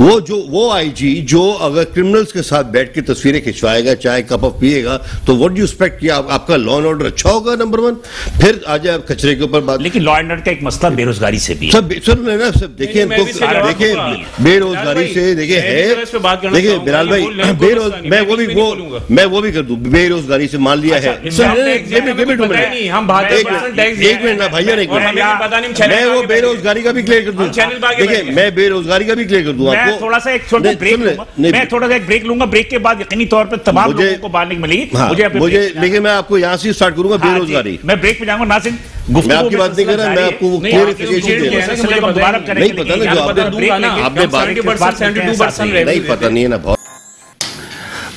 वो जो वो आईजी जो अगर क्रिमिनल्स के साथ बैठ के तस्वीरें खिंचवाएगा चाहे कप ऑफ़ पिएगा तो व्हाट यू एक्सपेक्ट कि आप, आपका लॉ एंड ऑर्डर अच्छा होगा नंबर वन फिर आ जाए आप कचरे के ऊपर बात लेकिन लॉ एंड ऑर्डर का एक मसला <laughs> बेरोजगारी से भी सब हैं ना सब देखिए जवाब देखिए बेरोजगारी से देखिए है। देखिए बिलाल भाई बेरोज मैं वो भी वो मैं वो भी कर दूँ बेरोजगारी से मान लिया है। पता ही एक मिनट ना भैया एक मिनट भी पता नहीं हम चैनल मैं वो बेरोजगारी का भी क्लियर कर दूँ। देखिए मैं बेरोजगारी का भी क्लियर कर दूँगा मैं थोड़ा सा एक छोटा ब्रेक नहीं, मैं थोड़ा सा एक ब्रेक लूँगा। ब्रेक के बाद यकीनी तौर पर तमाम लोगों को बांधने की मिलेगी। हाँ, मुझे मुझे लेकिन मैं आपको यहाँ से स्टार्ट करूँगा हाँ बेरोजगारी मैं ब्रेक पे जाऊँगा नासिर मैं आपकी बात नहीं कर रहा मैं आपको नहीं, क्लियरिफिकेशन दे रहा हूँ। है पता नहीं पता ना जो आपने- बता दूँगा ना आपने बात- 70% 72% नहीं revenue नहीं पता नहीं है ना बहुत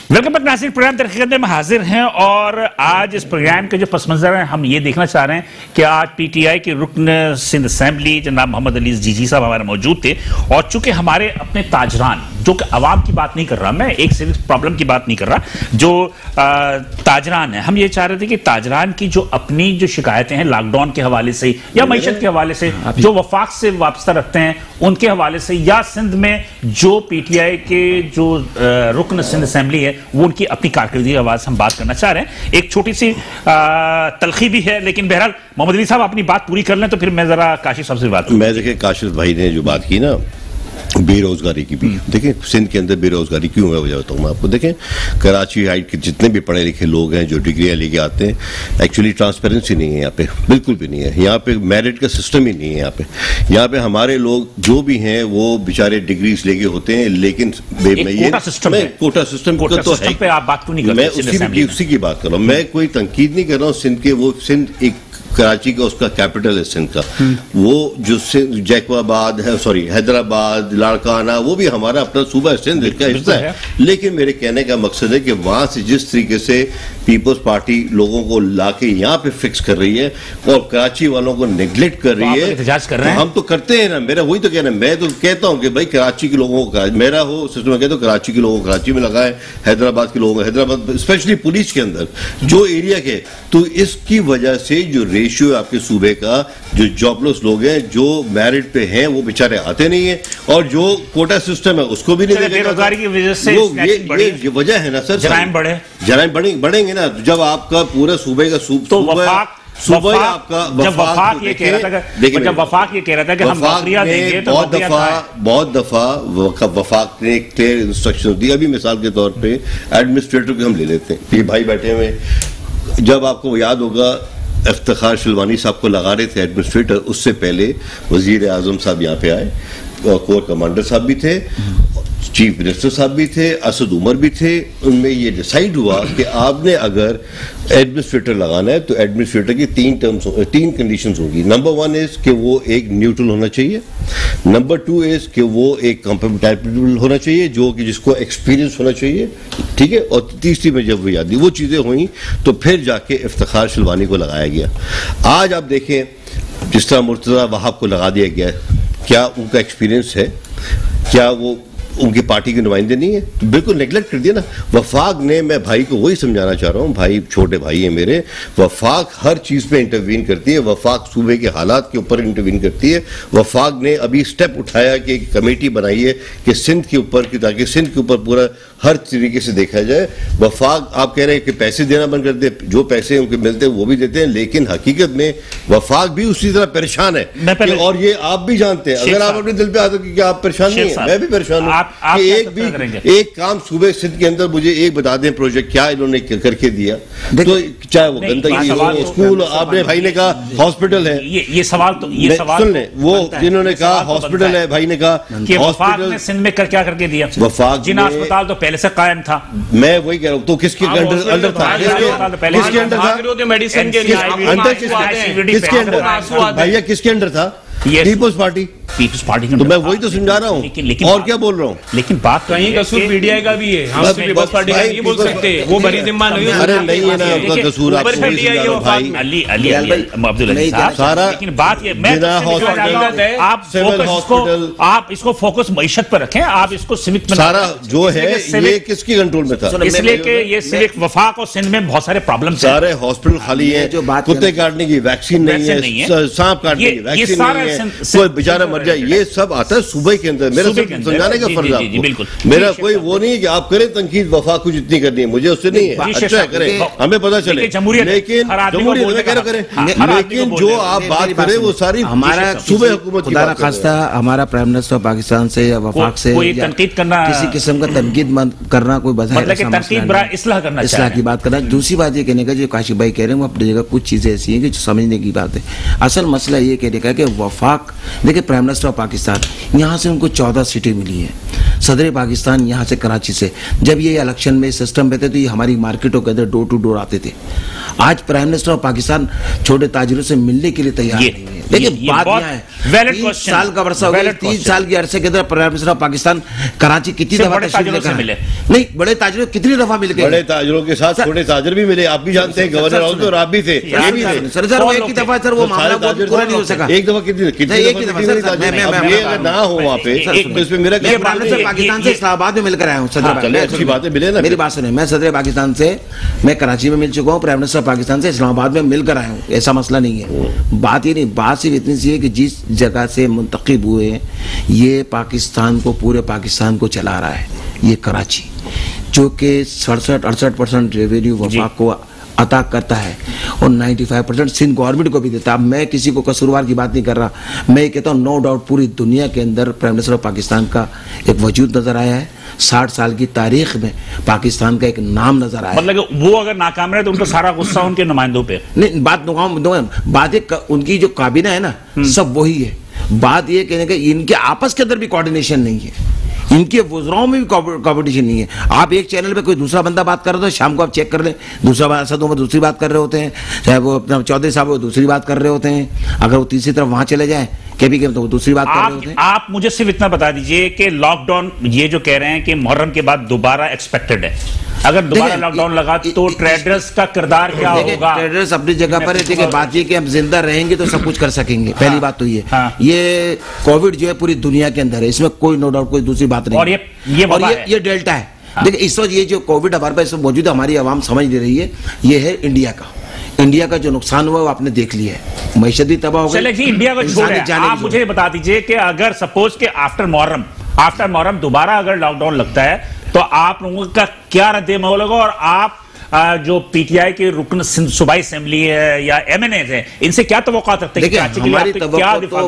वेलकम बैक नासिर प्रोग्राम तरक्की करने में हाजिर हैं और आज इस प्रोग्राम के जो पस मंजर है हम ये देखना चाह रहे हैं कि आज पीटीआई के रुकन सिंध असेंबली जनाब मोहम्मद अली जीजी साहब हमारे मौजूद थे और चूँकि हमारे अपने ताजरान जो कि अवाम की बात नहीं कर रहा मैं एक सिविक प्रॉब्लम की बात नहीं कर रहा जो आ, ताजरान है हम ये चाह रहे थे कि ताजरान की जो अपनी जो शिकायतें हैं लॉकडाउन के हवाले से या मीशत के हवाले से जो वफाक से वाबस्ता रखते हैं उनके हवाले से या सिंध में जो पीटीआई के जो रुकन सिंध असेंबली है, वो उनकी अपनी कारकर्दगी आवाज़ हम बात करना चाह रहे हैं। एक छोटी सी तलखी भी है, लेकिन बहरहाल मोहम्मद अली साहब, अपनी बात पूरी कर लें तो फिर मैं जरा काशिफ साहब से बात मैं देखिए काशिफ भाई ने जो बात की ना बेरोजगारी की भी। देखें सिंध के अंदर बेरोजगारी क्यों है वजह बताऊँ मैं आपको। देखें कराची हाइट के जितने भी पढ़े लिखे लोग हैं जो डिग्रियाँ लेके आते हैं एक्चुअली ट्रांसपेरेंसी नहीं है यहाँ पे बिल्कुल भी नहीं है। यहाँ पे मेरिट का सिस्टम ही नहीं है यहाँ पे। यहाँ पे हमारे लोग जो भी हैं वो बेचारे डिग्रीज लेके होते हैं लेकिन कोटा सिस्टम तो है में? उसी की बात कर रहा हूँ। मैं कोई तनकीद नहीं कर रहा हूँ सिंध के वो सिंध एक कराची का उसका कैपिटल है सिंध का। वो जो सिंध जैकबाबाद है सॉरी हैदराबाद लाड़काना वो भी हमारा अपना सूबा है सिंध का हिस्सा है। लेकिन मेरे कहने का मकसद है कि वहाँ से जिस तरीके से पीपल्स पार्टी लोगों को लाके यहाँ पे फिक्स कर रही है और कराची वालों को नेग्लेक्ट कर तो रही है कर रहे तो हैं? हम तो करते हैं ना। मेरा वही तो कहना है। मैं तो कहता हूँ कि भाई कराची के लोगों को मेरा हो सिस्टम में कहता हूँ कराची के लोगों को कराची में लगाए हैदराबाद के लोगों को हैदराबाद स्पेशली पुलिस के अंदर जो एरिया के तो इसकी वजह से जो रेशियो है आपके सूबे का जो जॉबलेस लोग हैं जो मैरिट पे हैं वो बेचारे आते नहीं है और जो कोटा सिस्टम है उसको भी नहीं बेरोजगारी की वजह से ये, वजह है ना सर जराइम बढ़े। जराइम बढ़ेंगे ना जब आपका पूरे सूबे का सूब तो सूबा- वफाक आपका जब वफाक ये कह रहा था जब वफाक ये कह रहा था कि हम नौकरियाँ देंगे तो बहुत दफ़ा बहुत दफ़ा वफाक ने क्लियर इंस्ट्रक्शन दी। अभी मिसाल के तौर पे एडमिनिस्ट्रेटर को हम ले लेते हैं। ये भाई बैठे हुए जब आपको याद होगा इफ्तार शिलवानी साहब को लगा रहे थे एडमिनिस्ट्रेटर उससे पहले वज़ीर आज़म साहब यहाँ पे आए और कोर कमांडर साहब भी थे। चीफ मिनिस्टर साहब भी थे, असद उमर भी थे। उनमें ये डिसाइड हुआ कि आपने अगर एडमिनिस्ट्रेटर लगाना है तो एडमिनिस्ट्रेटर की तीन टर्म्स तीन कंडीशंस होगी। नंबर वन इज़ कि वो एक न्यूट्रल होना चाहिए। नंबर टू इज़ कि वो एक कंपेटेबल होना चाहिए, जो कि जिसको एक्सपीरियंस होना चाहिए। ठीक है? और तीसरी में जब वो याद वो चीज़ें हुई तो फिर जाके इफ्तार शिलवानी को लगाया गया। आज आप देखें, जिस तरह मुर्तज़ा वहाब को लगा दिया गया क्या उनका एक्सपीरियंस है? क्या वो उनकी पार्टी के नुमाइंदे नहीं है। तो बिल्कुल नेगलेक्ट कर दिया ना। वफाक ने मैं भाई को वही समझाना चाह रहा हूँ, भाई, छोटे भाई है मेरे, वफाक हर चीज़ पे इंटरवीन करती है, वफाक सूबे के हालात के ऊपर इंटरवीन करती है। वफाक ने अभी स्टेप उठाया कि कमेटी बनाई है कि सिंध के ऊपर, कि ताकि सिंध के ऊपर पूरा हर तरीके से देखा जाए वफाक आप कह रहे हैं कि पैसे देना बंद कर दे जो पैसे उनके मिलते हैं वो भी देते हैं लेकिन हकीकत में वफाक भी उसी तरह परेशान है पहले- और ये आप भी जानते हैं। अगर आप अपने दिल पे आते हो कि आप परेशान नहीं है? मैं भी परेशान हूँ एक भी एक काम सुबह सिंध के अंदर मुझे एक बता दें प्रोजेक्ट क्या इन्होंने करके दिया। तो चाहे वो गंदगी हो तो- स्कूल आपने भाई ने कहा हॉस्पिटल है। ये सवाल तो ये सवाल सुन ले तो वो जिन्होंने कहा तो हॉस्पिटल है भाई ने कहा कि वफाक ने हॉस्पिटल सिंध में कर क्या करके दिया? वफाक जिना अस्पताल तो पहले से कायम था। मैं वही कह रहा हूँ तो किसके अंडर अंडर था? किसके अंडर था किसके अंडर भैया किसके अंडर था. पीपल्स पार्टी पीपल्स पार्टी के तो मैं वही तो समझा रहा हूँ। लेकिन लेकिन और क्या बोल रहा हूँ? लेकिन बात कहीं कसूर कि- पीडीआई का भी है। हम पीपल्स पार्टी का बोल सकते। वो बड़ी जिम्मा नहीं हो। अरे नहीं है ना आपका कसूर हूँ वफाक भाई। अली अली अब्दुल अली साहब। सारा लेकिन बात ये मैं जिना तो हूँ, आप सिविल हॉस्पिटल- आप इसको फोकस मीशत पर रखें आप इसको सिविक में सारा जो है ये किसके कंट्रोल में था? इसलिए कि ये सिविक वफाक और सिंध में बहुत सारे प्रॉब्लम्स हैं। सारे हॉस्पिटल खाली है। जो बात कुत्ते काटने की वैक्सीन नहीं है है। सांप काटने की वैक्सीन नहीं है। कोई बेचारा मर जाए ये सब आता है सुबह के अंदर। मेरा। समझाने का फ़र्ज़ है जी, जी, आपको। बिल्कुल। मेरा कोई वो नहीं है कि आप करें तनकीद वफा कुछ इतनी करनी है। मुझे उससे नहीं है। अच्छा है करें। हमें पता चले। लेकिन लेकिन जो आप बात करें वो सारी हमारा सुबह हुकूमत। खास्ता हमारा प्राइम मिनिस्टर पाकिस्तान से या वफाक से तनकीद करना- किसी किस्म का तनकीद करना कोई बजाय मतलब नहीं। इसलाह करना इसलाह की बात करना। दूसरी बात ये कहने का जो काशिफ भाई कह रहे हैं वो अपनी जगह कुछ चीज़ें ऐसी हैं कि जो समझने की बात है। असल मसला ये कहने का कि वफाक। देखिए प्राइम मिनिस्टर ऑफ़ पाकिस्तान यहाँ से उनको चौदह सीटें मिली हैं। सदर पाकिस्तान यहाँ से कराची से। जब ये इलेक्शन में सिस्टम पे थे तो ये हमारी मार्केटों के अंदर डोर टू डोर आते थे। आज प्राइम मिनिस्टर ऑफ़ पाकिस्तान छोटे ताजिरों से मिलने के लिए तैयार नहीं है। देखिए बात यहाँ है तीन साल का वर्षा हो गया तीन साल के अरसे के अंदर prime minister of Pakistan Karachi कितनी दफ़ा बड़े तशरीफ़ ताजिरों लेकर मिले। नहीं बड़े ताजिरों कितनी दफ़ा मिल बड़े गए ताजरों के साथ छोटे ताजर भी मिले आप भी जानते हैं गवर्नर और आप भी थे ये भी थे। सर सर वो एक ही दफ़ा सर वो तो मामला पूरा तो नहीं हो सका। एक दफ़ा कितनी ही? ना हो वहाँ पे। तो से इस्लामाबाद में मिलकर आया हूँ सदर हाँ, अच्छी बात है, मिले ना मेरी बात सुने मैं सदर पाकिस्तान से मैं कराची में मिल चुका हूँ प्राइम मिनिस्टर पाकिस्तान से इस्लामाबाद में मिलकर आया हूँ ऐसा मसला नहीं है। बात ये नहीं बात सिर्फ़ इतनी सी है कि जिस जगह से मुंतखब हुए ये पाकिस्तान को पूरे पाकिस्तान को चला रहा है ये कराची जो कि सड़सठ अड़सठ परसेंट रेवेन्यू वफाक को अता करता है। और 95 परसेंट सिंध गवर्नमेंट को भी देता है। मैं किसी को कसूरवार की बात नहीं कर रहा। मैं ये कहता हूँ नो डाउट पूरी दुनिया के अंदर प्राइम मिनिस्टर ऑफ़ पाकिस्तान का एक वजूद नज़र आया है। साठ साल की तारीख में पाकिस्तान का एक नाम नज़र आया मतलब वो अगर नाकाम रहे तो उनका सारा गुस्सा उनके नुमाइंदों पे। नहीं बात नुकाम- बात एक उनकी जो काबीना है ना सब वही है। बात ये कहने का इनके आपस के अंदर भी कोऑर्डिनेशन नहीं है। इनके वजराओं में भी कॉम्पिटिशन नहीं है। आप एक चैनल पर कोई दूसरा बंदा बात कर रहे हो शाम को आप चेक कर लें। दूसरा असद उमर दूसरी बात कर रहे होते हैं। चाहे वो अपना चौधरी साहब वो दूसरी बात कर रहे होते हैं। अगर वो तीसरी तरफ़ वहाँ चले जाए कभी कभी के तो वो दूसरी बात आप, कर रहे होते हैं। आप मुझे सिर्फ़ इतना बता दीजिए कि लॉकडाउन ये जो कह रहे हैं कि मुहर्रम के बाद दोबारा एक्सपेक्टेड है। अगर दोबारा लॉकडाउन लगा तो ट्रेडर्स का किरदार क्या होगा? ट्रेडर्स अपनी जगह पर है देखिए बात ये कि हम ज़िंदा रहेंगे तो सब कुछ कर सकेंगे। हाँ, पहली बात तो ये। हाँ। ये कोविड जो है पूरी दुनिया के अंदर है इसमें कोई नो डाउट कोई दूसरी बात नहीं और ये- ये और ये ये डेल्टा है। देखिए इस वक्त ये जो कोविड हमारे पास मौजूद है हमारी आवाम समझ नहीं रही है ये है इंडिया का। इंडिया का जो नुकसान हुआ वो आपने देख लिया है। मैशत भी तबाह हो गई। इंडिया को छोड़े। आप मुझे बता दीजिए कि अगर सपोज़ के आफ्टर मुहर्रम आफ्टर मुहर्रम दोबारा अगर लॉकडाउन लगता है तो आप लोगों का क्या रद्द मौल होगा और आप जो पीटीआई के रुकन सूबाई असेंबली है या एमएनए है इनसे क्या तो रखते हैं? हमारी तो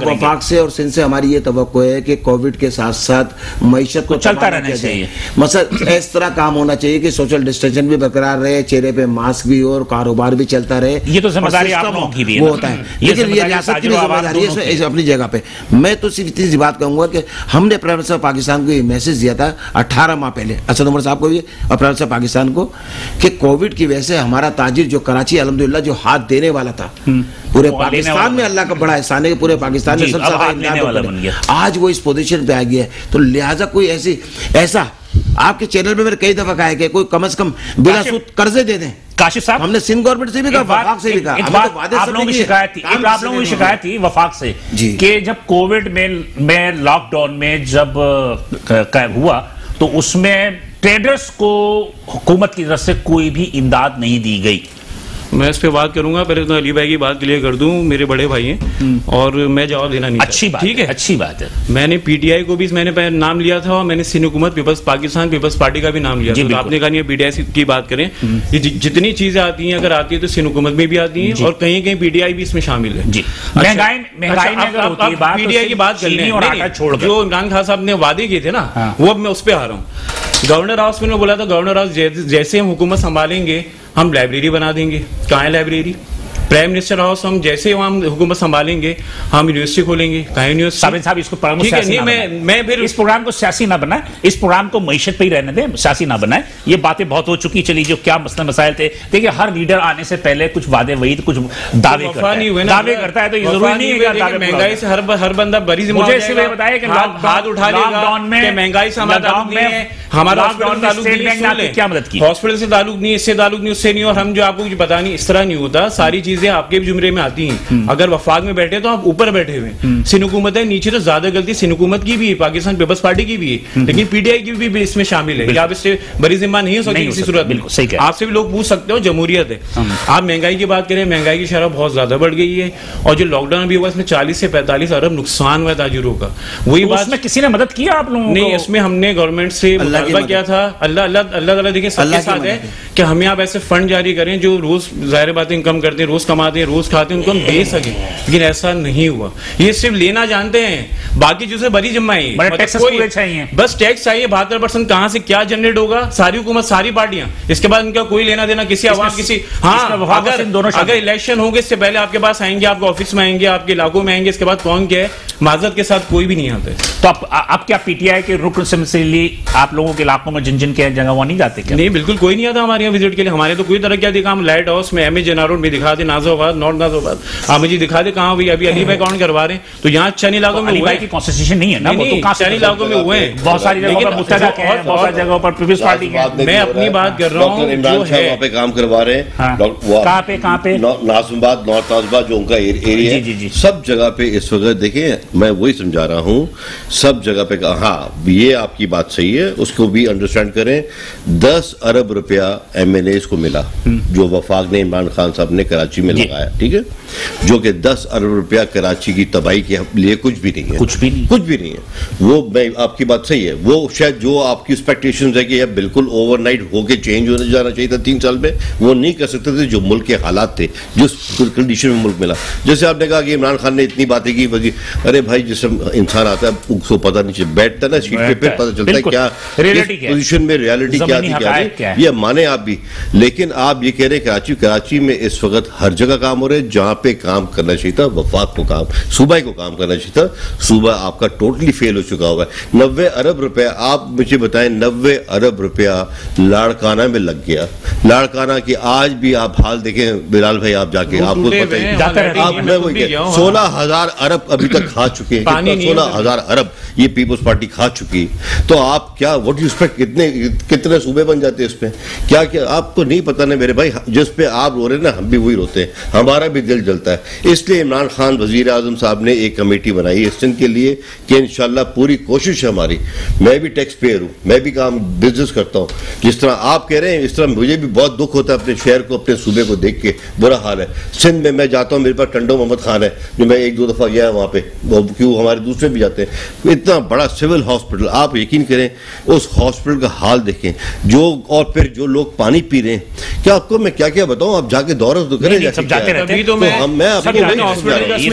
वफाक से और सिंध से हमारी ये तवक्को है कि कोविड के साथ साथ मीशत को तो चलता रहना चाहिए। मसला इस तरह काम होना चाहिए कि सोशल डिस्टेंशन भी बरकरार रहे चेहरे पे मास्क भी हो और कारोबार भी चलता रहे। ये तो ज़िम्मेदारी वो होता है। लेकिन ये रियासत की ज़िम्मेदारी है अपनी जगह पे। मैं तो सिर्फ़ इतनी सी बात कहूँगा कि हमने प्राइम मिनिस्टर पाकिस्तान को ये मैसेज दिया था अठारह माह पहले। असद उमर साहब को भी और प्राइम मिनिस्टर पाकिस्तान को कि कोविड की वजह से हमारा ताजिर जो कराची अलहमदुलिल्लाह जो हाथ देने वाला था पूरे देने वाला पाकिस्तान में अल्लाह का बड़ा एहसान है पूरे पाकिस्तान में सबसे। आज वो इस पोजीशन पे आ गया है। तो लिहाजा कोई ऐसी ऐसा आपके चैनल में मैंने कई दफ़ा कहा है कि कोई कम से कम बिना सूद कर्जे दे दें। काशिफ साहब हमने सिंध गवर्नमेंट से भी कहा वफाक से भी कहा। तो वादे आप लोगों की शिकायत थी आप लोगों की शिकायत थी वफाक से कि जब कोविड में में लॉकडाउन में जब हुआ तो उसमें ट्रेडर्स को हुकूमत की तरफ़ से कोई भी इमदाद नहीं दी गई। मैं इस पे बात करूँगा पहले तो अली भाई की बात क्लियर कर दूँ मेरे बड़े भाई हैं और मैं जवाब देना नहीं अच्छी बात ठीक है अच्छी बात है। मैंने पीटीआई को भी मैंने नाम लिया था और मैंने सिंध हुकूमत पीपल्स पाकिस्तान पीपल्स पार्टी का भी नाम लिया था। तो आपने कहा पीटीआई की बात करें। ये जितनी चीज़ें आती हैं अगर आती है तो सिंध हुकूमत में भी आती है और कहीं कहीं पीटीआई भी इसमें शामिल है। अच्छा, अच्छा, तो पीटीआई की बात कर लें। जो इमरान खान साहब ने वादे किए थे ना हाँ। वो अब मैं उस पर आ रहा हूँ। गवर्नर हाउस में बोला था, गवर्नर हाउस जैसे हम हुकूमत संभालेंगे, हम लाइब्रेरी बना देंगे। कहाँ है लाइब्रेरी? प्राइम मिनिस्टर हाउस हम जैसे वहाँ हम हुकूमत संभालेंगे हम यूनिवर्सिटी खोलेंगे कहाँ यूनिवर्सिटी साहब इसको ठीक है, नहीं, मैं- मैं फिर- इस प्रोग्राम को सियासी ना बनाए। इस प्रोग्राम को मीशत पे ही रहने दें सियासी ना बनाए। ये बातें बहुत हो चुकी चली जो क्या मसले मसाइल थे। देखिए हर लीडर आने से पहले कुछ वादे वही कुछ दावे करता है। दावे करता है तो ये ज़रूरी नहीं है पूरा महँगाई से हर हर बंदा जिम्मा मुझे इसलिए बताया कि हाथ- उठा लेगा लॉकडाउन में- महँगाई से हमारा नहीं हमारा। क्या मदद की? हॉस्पिटल से ताल्लुक नहीं इससे ताल्लुक नहीं उससे नहीं और हम जो आपको नहीं इस तरह नहीं होता। सारी चीज़ें आपके भी जुमरे में आती हैं। अगर वफाक में बैठे तो आप ऊपर बैठे हुए हैं। सिंध हुकूमत है नीचे तो ज़्यादा गलती सिंध हुकूमत की भी है पाकिस्तान पीपल्स पार्टी की भी है। लेकिन पीटीआई की भी, भी इसमें शामिल है। आप इससे बड़ी जिम्मा नहीं हो सकती किसी सूरत बिल्कुल, सही आपसे भी लोग पूछ सकते हो जमहूरियत है। आप महँगाई की बात करें महँगाई की शरह बहुत ज़्यादा बढ़ गई है। और जो लॉकडाउन भी हुआ इसमें 40 से 45 अरब नुकसान हुआ है ताजिरों का। वही तो बात उसमें किसी ने मदद की आप लोगों नहीं इसमें हमने गवर्नमेंट से मुतालबा किया था। अल्लाह अल्लाह अल्लाह देखिए सबके साथ है कि हमें आप ऐसे फंड जारी करें जो रोज ज़ाहिर बात है इनकम करते हैं रोज कमाते हैं रोज खाते हैं उनको हम दे सकें। लेकिन ऐसा नहीं हुआ। ये सिर्फ़ लेना जानते हैं। बाकी जो से बड़ी जिम्मा है मतलब चाहिए। बस टैक्स चाहिए बहत्तर परसेंट कहाँ से क्या जनरेट होगा? सारी हुकूमत सारी पार्टियाँ। इसके बाद इनका कोई लेना देना किसी आवाम किसी हाँ अगर दोनों अगर इलेक्शन होंगे इससे पहले आपके पास आएँगे आपके ऑफ़िस में आएँगे आपके इलाकों में आएँगे इसके बाद कौन क्या है? माजरत के साथ कोई भी नहीं आता तो आप आप क्या पीटीआई के रुकन सिमसिली आप लोगों के इलाकों में जिन जिन के जगह वो नहीं जाते क्या? नहीं बिल्कुल कोई नहीं आता हमारे यहाँ विज़िट के लिए। हमारे तो कोई तरह क्या दिखा हम लाइट हाउस में एम ए जना रोड में दिखा दें नाजोबाद नॉर्थ नाजोबाद। आप मुझे दिखा दे कहाँ हुई अभी अली भाई काउंट करवा रहे हैं? तो यहाँ चंद इलाकों में हुए की कॉन्स्टिट्यूशन नहीं है ना नहीं, वो तो इलाकों में हुए बहुत सारी जगहों पर हैं पीपल्स पार्टी हैं में अपनी बात कर रहा हूँ, इमरान जो शाह वहाँ पे काम करवा रहे हैं। हाँ। कहाँ पे, कहाँ पे? नौ- नाजिबाद नॉर्थ नाजिबाद जो उनका एरिया। है। सब जगह पे इस वक्त देखें मैं वही समझा रहा हूँ। सब जगह पे हाँ ये आपकी बात सही है उसको भी अंडरस्टैंड करें। दस अरब रुपया एम को मिला जो वफाक ने इमरान खान साहब ने कराची में जी। लगाया ठीक है? जो कि दस अरब रुपया कराची की तबाही के लिए कुछ भी नहीं है। कुछ भी नहीं। कुछ भी नहीं है। वो मैं आपकी बात सही है। वो शायद जो आपकी एक्सपेक्टेशन है कि यह बिल्कुल ओवरनाइट होके चेंज होने जाना चाहिए था तीन साल में वो नहीं कर सकते थे जो मुल्क के हालात थे जिस कंडीशन में मुल्क मिला। जैसे आपने कहा कि इमरान खान ने इतनी बातें की अरे भाई जिस इंसान आता है उसको पता नहीं बैठता ना सीट पे फिर पता चलता है क्या? पोजिशन में रियलिटी क्या थी क्या है? ये माने आप भी। लेकिन आप ये कह रहे हैं कराची कराची में इस वक्त हर जगह काम हो रहे हैं जहाँ पे काम करना चाहिए था वफाक को काम सूबा को काम करना चाहिए था सूबा आपका टोटली फेल हो चुका हुआ है। नब्बे अरब रुपया आप मुझे बताएँ नब्बे अरब रुपया लाड़काना में लग गया। लाड़काना की आज भी आप हाल देखें बिलाल भाई आप जाके आपको हैं, ही हैं, हूँ, सोलह हज़ार अरब अभी तक खा चुके हैं सोलह हज़ार अरब ये पीपल्स पार्टी खा चुकी तो आप क्या व्हाट यू एक्सपेक्ट कितने कितने सूबे बन जाते हैं इसमें? क्या क्या आपको नहीं पता ना मेरे भाई जिस पे आप रो रहे हैं ना हम भी वही रोते हैं। हमारा भी दिल जलता है। इसलिए इमरान खान, वज़ीर आज़म साहब ने एक कमेटी बनाई है दिन के लिए कि इंशाल्लाह पूरी कोशिश है हमारी। मैं भी टैक्स पेयर हूँ, मैं भी काम बिज़नेस करता हूँ। जिस तरह आप कह रहे हैं, इस तरह मुझे भी बहुत दुख होता है अपने शहर को, अपने सूबे को देख के। बुरा हाल है। सिंध में मैं जाता हूँ, मेरे पास टंडो मोहम्मद खान है, जो मैं एक दो दफ़ा गया वहाँ पे। क्यों, हमारे दूसरे भी जाते हैं। इतना बड़ा सिविल हॉस्पिटल आप यकीन करें, उस हॉस्पिटल का हाल देखें। जो, और फिर जो लोग पानी पी रहे हैं। क्या आपको, मैं क्या क्या बताऊँ? आप जाके दौरा तो करें नहीं। रहते हैं। तो मैं हम मैं आपको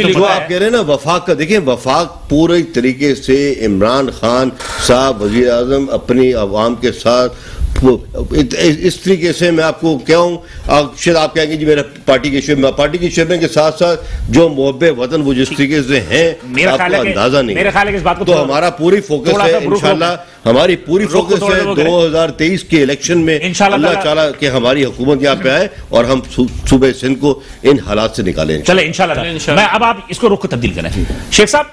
तो जो आप कह रहे हैं ना वफाक का देखिए वफाक पूरे तरीके से इमरान खान साहब वजी आज़म अपनी आवाम के साथ वो- इस तरीके से मैं आपको क्या हूँ आप- शायद आप कहेंगे जी मेरा पार्टी के शेयर पार्टी के शेयर के साथ साथ जो मोहब्बे वतन वो जिस तरीके से हैं मेरा आपको अंदाज़ा नहीं मेरा ख्याल इस बात को तो हमारा पूरी फोकस है इंशाल्लाह हमारी पूरी फोकस है रुक रहे। 2023 के इलेक्शन में अल्लाह ताला- चाला कि हमारी हुकूमत यहाँ पे आए और हम सूबे सिंध को इन हालात से निकालें। चले इंशाल्लाह मैं अब आप इसको रुख को तब्दील करें। शेख साहब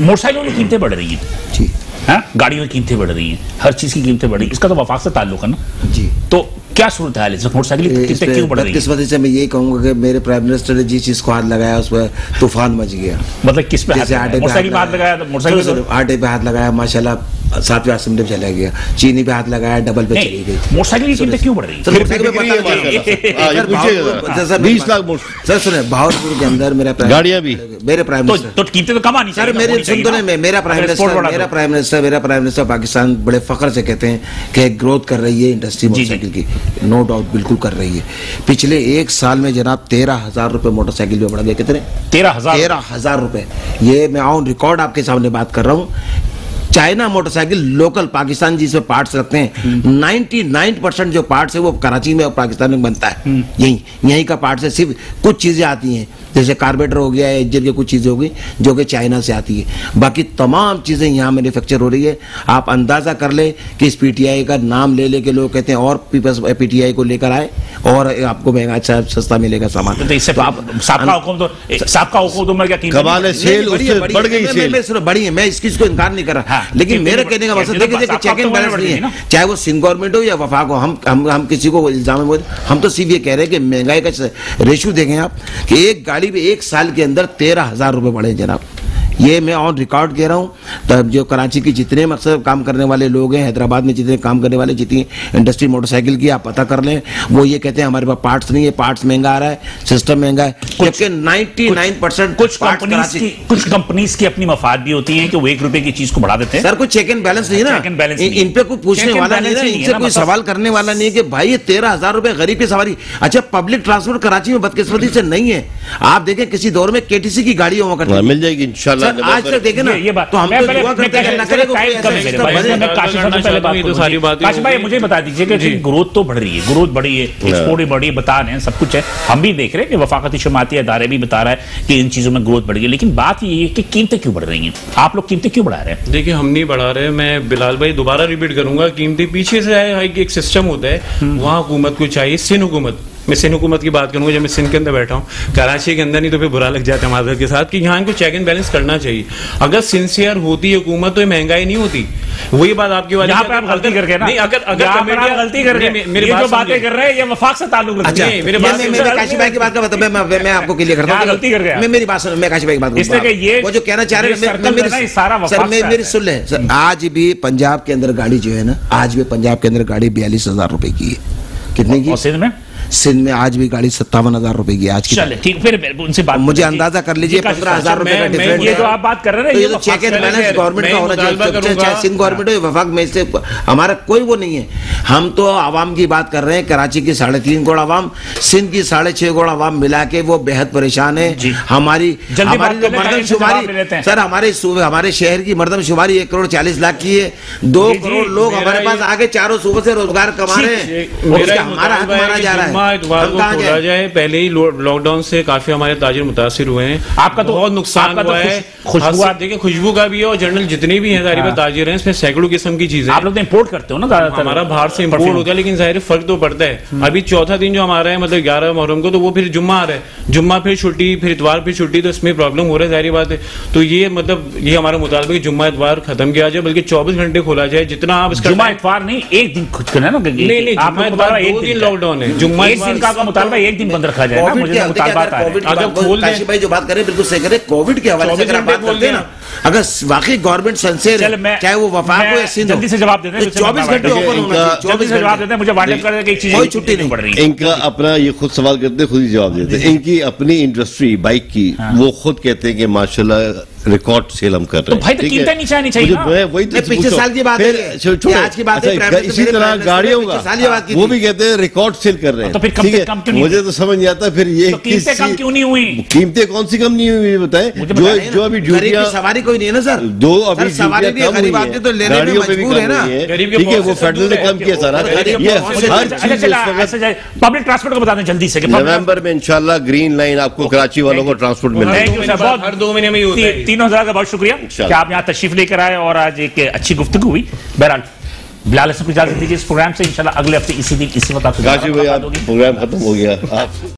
मोटरसाइकिलों की कीमतें बढ़ रही हैं। जी। हाँ? गाड़ियों की कीमतें बढ़ रही हैं हर चीज़ की कीमतें बढ़ रही है। इसका तो वफाक से ताल्लुक है ना? जी। तो क्या सूरत हाल है? इस वक्त मोटरसाइकिल क्यों बढ़ रही हैं? से मैं यही कहूँगा कि मेरे प्राइम मिनिस्टर ने जिस चीज़ को हाथ लगाया उस पर तूफ़ान मच गया। मतलब किस पे हाथ जैसे आटे पे हाथ लगाया। तो आटे पे हाथ लगाया माशाल्लाह सातवें आसमंडे पे चला गया। चीनी पे हाथ लगाया डबल पे चली गई। मोटरसाइकिल की कीमतें क्यों बढ़ रही है। हाँ, सर, 20 लाख सर सुने भावलपुर के अंदर मेरा गाड़ियाँ भी। मेरे प्राइम तो मिनिस्टर तो कीमतें तो कम आनी सर मेरे सुन तो ना। मेरा प्राइम मिनिस्टर मेरा प्राइम मिनिस्टर मेरा प्राइम मिनिस्टर पाकिस्तान बड़े फख्र से कहते हैं कि ग्रोथ कर रही है इंडस्ट्री। मोटरसाइकिल की। नो डाउट बिल्कुल कर रही है। पिछले एक साल में जनाब तेरह हज़ार रुपए मोटरसाइकिल में बढ़ गए कितने? तेरह हज़ार? तेरह हज़ार रुपए। ये मैं ऑन रिकॉर्ड आपके सामने बात कर रहा हूँ। चाइना मोटरसाइकिल लोकल पाकिस्तान जिसमें पार्ट्स रखते हैं। 99 परसेंट जो पार्ट्स है वो कराची में और पाकिस्तान में बनता है। यही यहीं का पार्ट्स है। सिर्फ़ कुछ चीज़ें आती हैं। जैसे कार्बेटर हो गया इंजन की कुछ चीज़ें हो गई जो कि चाइना से आती है। बाकी तमाम चीज़ें यहाँ मैन्युफैक्चर हो रही है। आप अंदाज़ा कर ले कि इस पीटीआई का नाम ले लेके लोग कहते हैं और पीपल्स पीटीआई को लेकर आए और आपको महँगा अच्छा सस्ता मिलेगा सामान। तो इससे तो आप साबका हुकुम तो साबका हुकुम तो मैं क्या कमाल है सेल बढ़ी गई मैं- मैं- सेल। मैं बड़ी है मैं इस चीज़ को इनकार नहीं कर रहा। हाँ, लेकिन मेरा कहने का मकसद तो देखिए देखिए साफ- साफ़ चेक तो एंड बैलेंस नहीं है। चाहे वो सिंध गवर्नमेंट हो या वफाक हो हम हम हम किसी को इल्ज़ाम हम तो सिर्फ़ ये कह रहे हैं कि महँगाई का रेशू देखें आप कि एक गाड़ी पे एक साल के अंदर तेरह हज़ार रुपए बढ़े जनाब। ये मैं ऑन रिकॉर्ड कह रहा हूँ तब जो कराची की जितने मकसद काम करने वाले लोग हैं हैदराबाद में जितने काम करने वाले जितनी इंडस्ट्री मोटरसाइकिल की आप पता कर लें वो ये कहते हैं हमारे पास पार्ट्स नहीं है पार्ट्स महँगा आ रहा है सिस्टम महँगा है जबकि 99 परसेंट कुछ कंपनीज़ की कुछ कंपनीज़ की अपनी मफाद भी होती है कि वो एक रुपए की चीज़ को बढ़ा देते हैं। सर कोई चेक एंड बैलेंस नहीं है ना? इन, पे कोई पूछने वाला नहीं है ना? इनसे कोई मतलब- सवाल करने वाला नहीं है कि भाई ये तेरह हज़ार रुपए गरीब की सवारी। अच्छा पब्लिक ट्रांसपोर्ट कराची में बदकिस्मती से नहीं है। आप देखें किसी दौर में केटीसी की गाड़ी हुआ हाँ, करती मिल जाएगी इंशाल्लाह। सर आज तक देखे ना ये- बात तो हम तो। सारी बातें भाई मुझे बता दीजिए कि ग्रोथ तो बढ़ रही है ग्रोथ बढ़ी है एक्सपोर्ट भी बढ़ी है बता रहे हैं सब कुछ है। हम भी देख रहे हैं कि वफाकती शुमाती अदारे भी बता रहा है कि इन चीज़ों में ग्रोथ बढ़ गई। लेकिन बात ये है कि कीमतें क्यों बढ़ रही हैं? आप लोग कीमतें क्यों बढ़ा रहे हैं? देखिए हम नहीं बढ़ा रहे मैं बिलाल भाई दोबारा रिपीट करूँगा। कीमती पीछे से आए एक, एक सिस्टम होता है। वहाँ हुकूमत को चाहिए सिन हुकूमत। मैं सिंध हुकूमत की बात करूँगा जब मैं सिंध के अंदर बैठा हूँ। कराची के अंदर नहीं तो फिर बुरा लग जाता है माजरत के साथ कि यहाँ इनको चेक एंड बैलेंस करना चाहिए। अगर सिंसियर होती हुकूमत तो ये महँगाई नहीं होती। वही बात आपकी वाली यहाँ पे आप गलती करके ना। नहीं अगर अगर आप गलती करके नहीं, मेरी ये जो बातें कर रहे हैं ये वफाक से ताल्लुक रखती अच्छा मेरे बात मैं मेरे काशी भाई की बात का मतलब मैं मैं आपको क्लियर करता हूँ। गलती कर आप? मैं मेरी बात सुनो मैं काशी भाई की बात इसलिए कि ये- वो जो कहना चाह रहे हैं सारा मेरी वफाक सर मैं मेरी सुन ले। सर आज भी पंजाब के अंदर गाड़ी जो है ना आज भी पंजाब के अंदर गाड़ी बयालीस हज़ार रुपए की है। कितने की? सिंध में? सिंध में आज भी गाड़ी सत्तावन हज़ार रुपए की आज की चले ठीक फिर उनसे बात मुझे अंदाज़ा कर लीजिए पंद्रह हज़ार रुपए का डिफरेंस ये जो आप बात कर रहे हैं तो ये तो चेक एंड बैलेंस गवर्नमेंट का होना चाहिए चाहे- सिंध गवर्नमेंट हो वफाक में से हमारा कोई वो नहीं है। हम तो आवाम की बात कर रहे हैं कराची की साढ़े तीन करोड़ आवाम सिंध की साढ़े छह करोड़ आवाम मिला के वो बेहद परेशान है। हमारी हमारी जो कर लें, मर्दम इनसे जवाब ले लेते शुमारी सर हमारे हमारे शहर की मर्दम शुमारी एक करोड़ चालीस लाख की है। दो करोड़ लोग हमारे पास आगे चारों सूबों से रोज़गार कमा रहे हैं। हमारा हक है कि जा रहा जुम्मा है इतवार को खोला जाए। पहले ही लॉकडाउन से काफ़ी हमारे ताजिर मुतासर हुए हैं। आपका तो- बहुत नुकसान आपका तो हुआ है। खुश- खुशबू खुशबू आप- देखिए खुशबू का भी है और जनरल जितने भी हैं तारीफ़ हाँ। ताजिर हैं इसमें सैकड़ों किस्म की चीज़ें आप लोग तो इम्पोर्ट करते हो ना ज़्यादातर। हमारा बाहर से इम्पोर्ट होता है लेकिन ज़ाहिर फ़र्क तो पड़ता है। अभी चौथा दिन जो हमारा है मतलब ग्यारह मुहर्रम को तो वो फिर जुम्मा आ रहा है। जुम्मा फिर छुट्टी फिर इतवार फिर छुट्टी तो इसमें प्रॉब्लम हो रहा है ज़ाहिर बात है। तो ये मतलब ये हमारा मुतालबा है कि जुम्मा इतवार खत्म किया जाए बल्कि चौबीस घंटे खोला जाए जितना आप इसका जुम्मा इतवार नहीं एक दिन खुद करना है ना नहीं नहीं जुम्मा इतवार एक दो दिन लॉकडाउन है। जुम्मा एक दिन का मुताबा मुतालबा एक दिन बंद रखा जाए मुझे तो मुतालबा अगर आ रहे कोविड हैं। अगर खोल भाई जो बात करें बिल्कुल सही करें कोविड के हवाले से 24 अगर आप बात करते हैं ना अगर वाकई गवर्नमेंट है चाहे वो वफाक हो या सिंध जल्दी से जवाब दे दें तो फिर से मैं 24 घंटे ओपन होना चाहिए जल्दी 24 से जवाब देते हैं मुझे वाइंड कर दें कि एक चीज़ कोई छुट्टी नहीं। पड़ रही। इनका अपना ये खुद सवाल करते हैं, खुद ही जवाब देते हैं। इनकी अपनी इंडस्ट्री बाइक की वो खुद कहते हैं कि माशाल्लाह रिकॉर्ड सेल हम कर रहे तो हैं। भाई तो कीमतें नीचे आनी चाहिए मुझे- ना। मैं वही तो पिछले साल की बात है। आज की बात है, अच्छा, इसी तरह गाड़ियों का की वो भी कहते हैं रिकॉर्ड सेल कर रहे हैं। तो फिर कम ठीक से है? कम क्यों मुझे तो समझ नहीं आता फिर ये तो कीमतें कम क्यों नहीं हुई? कीमतें कौन सी कम नहीं हुई ये बताएँ जो जो अभी ड्यूटियाँ सवारी कोई नहीं है ना सर? दो अभी सवारी है, गरीब आदमी तो लेने में भी मजबूर है ना? गरीब ठीक है वो फेडरल ने कम किया सारा। ये हर चीज़ पब्लिक ट्रांसपोर्ट को बता दें जल्दी से नवंबर में इंशाल्लाह ग्रीन लाइन आपको कराची वालों को ट्रांसपोर्ट मिल Thank जाएगी। you, बहुत हर दो महीने में ही होता है। तीनों हज़ार का बहुत शुक्रिया। कि आप यहाँ तशरीफ़ लेकर आए और आज एक अच्छी गुफ्तगू हुई। बहरहाल बिलाल इजाज़त दीजिए। इस प्रोग्राम से इंशाल्लाह अगले हफ़्ते इसी दिन इसी वक्त आपसे मुलाकात होगी। प्रोग्राम खत्म हो गया। आप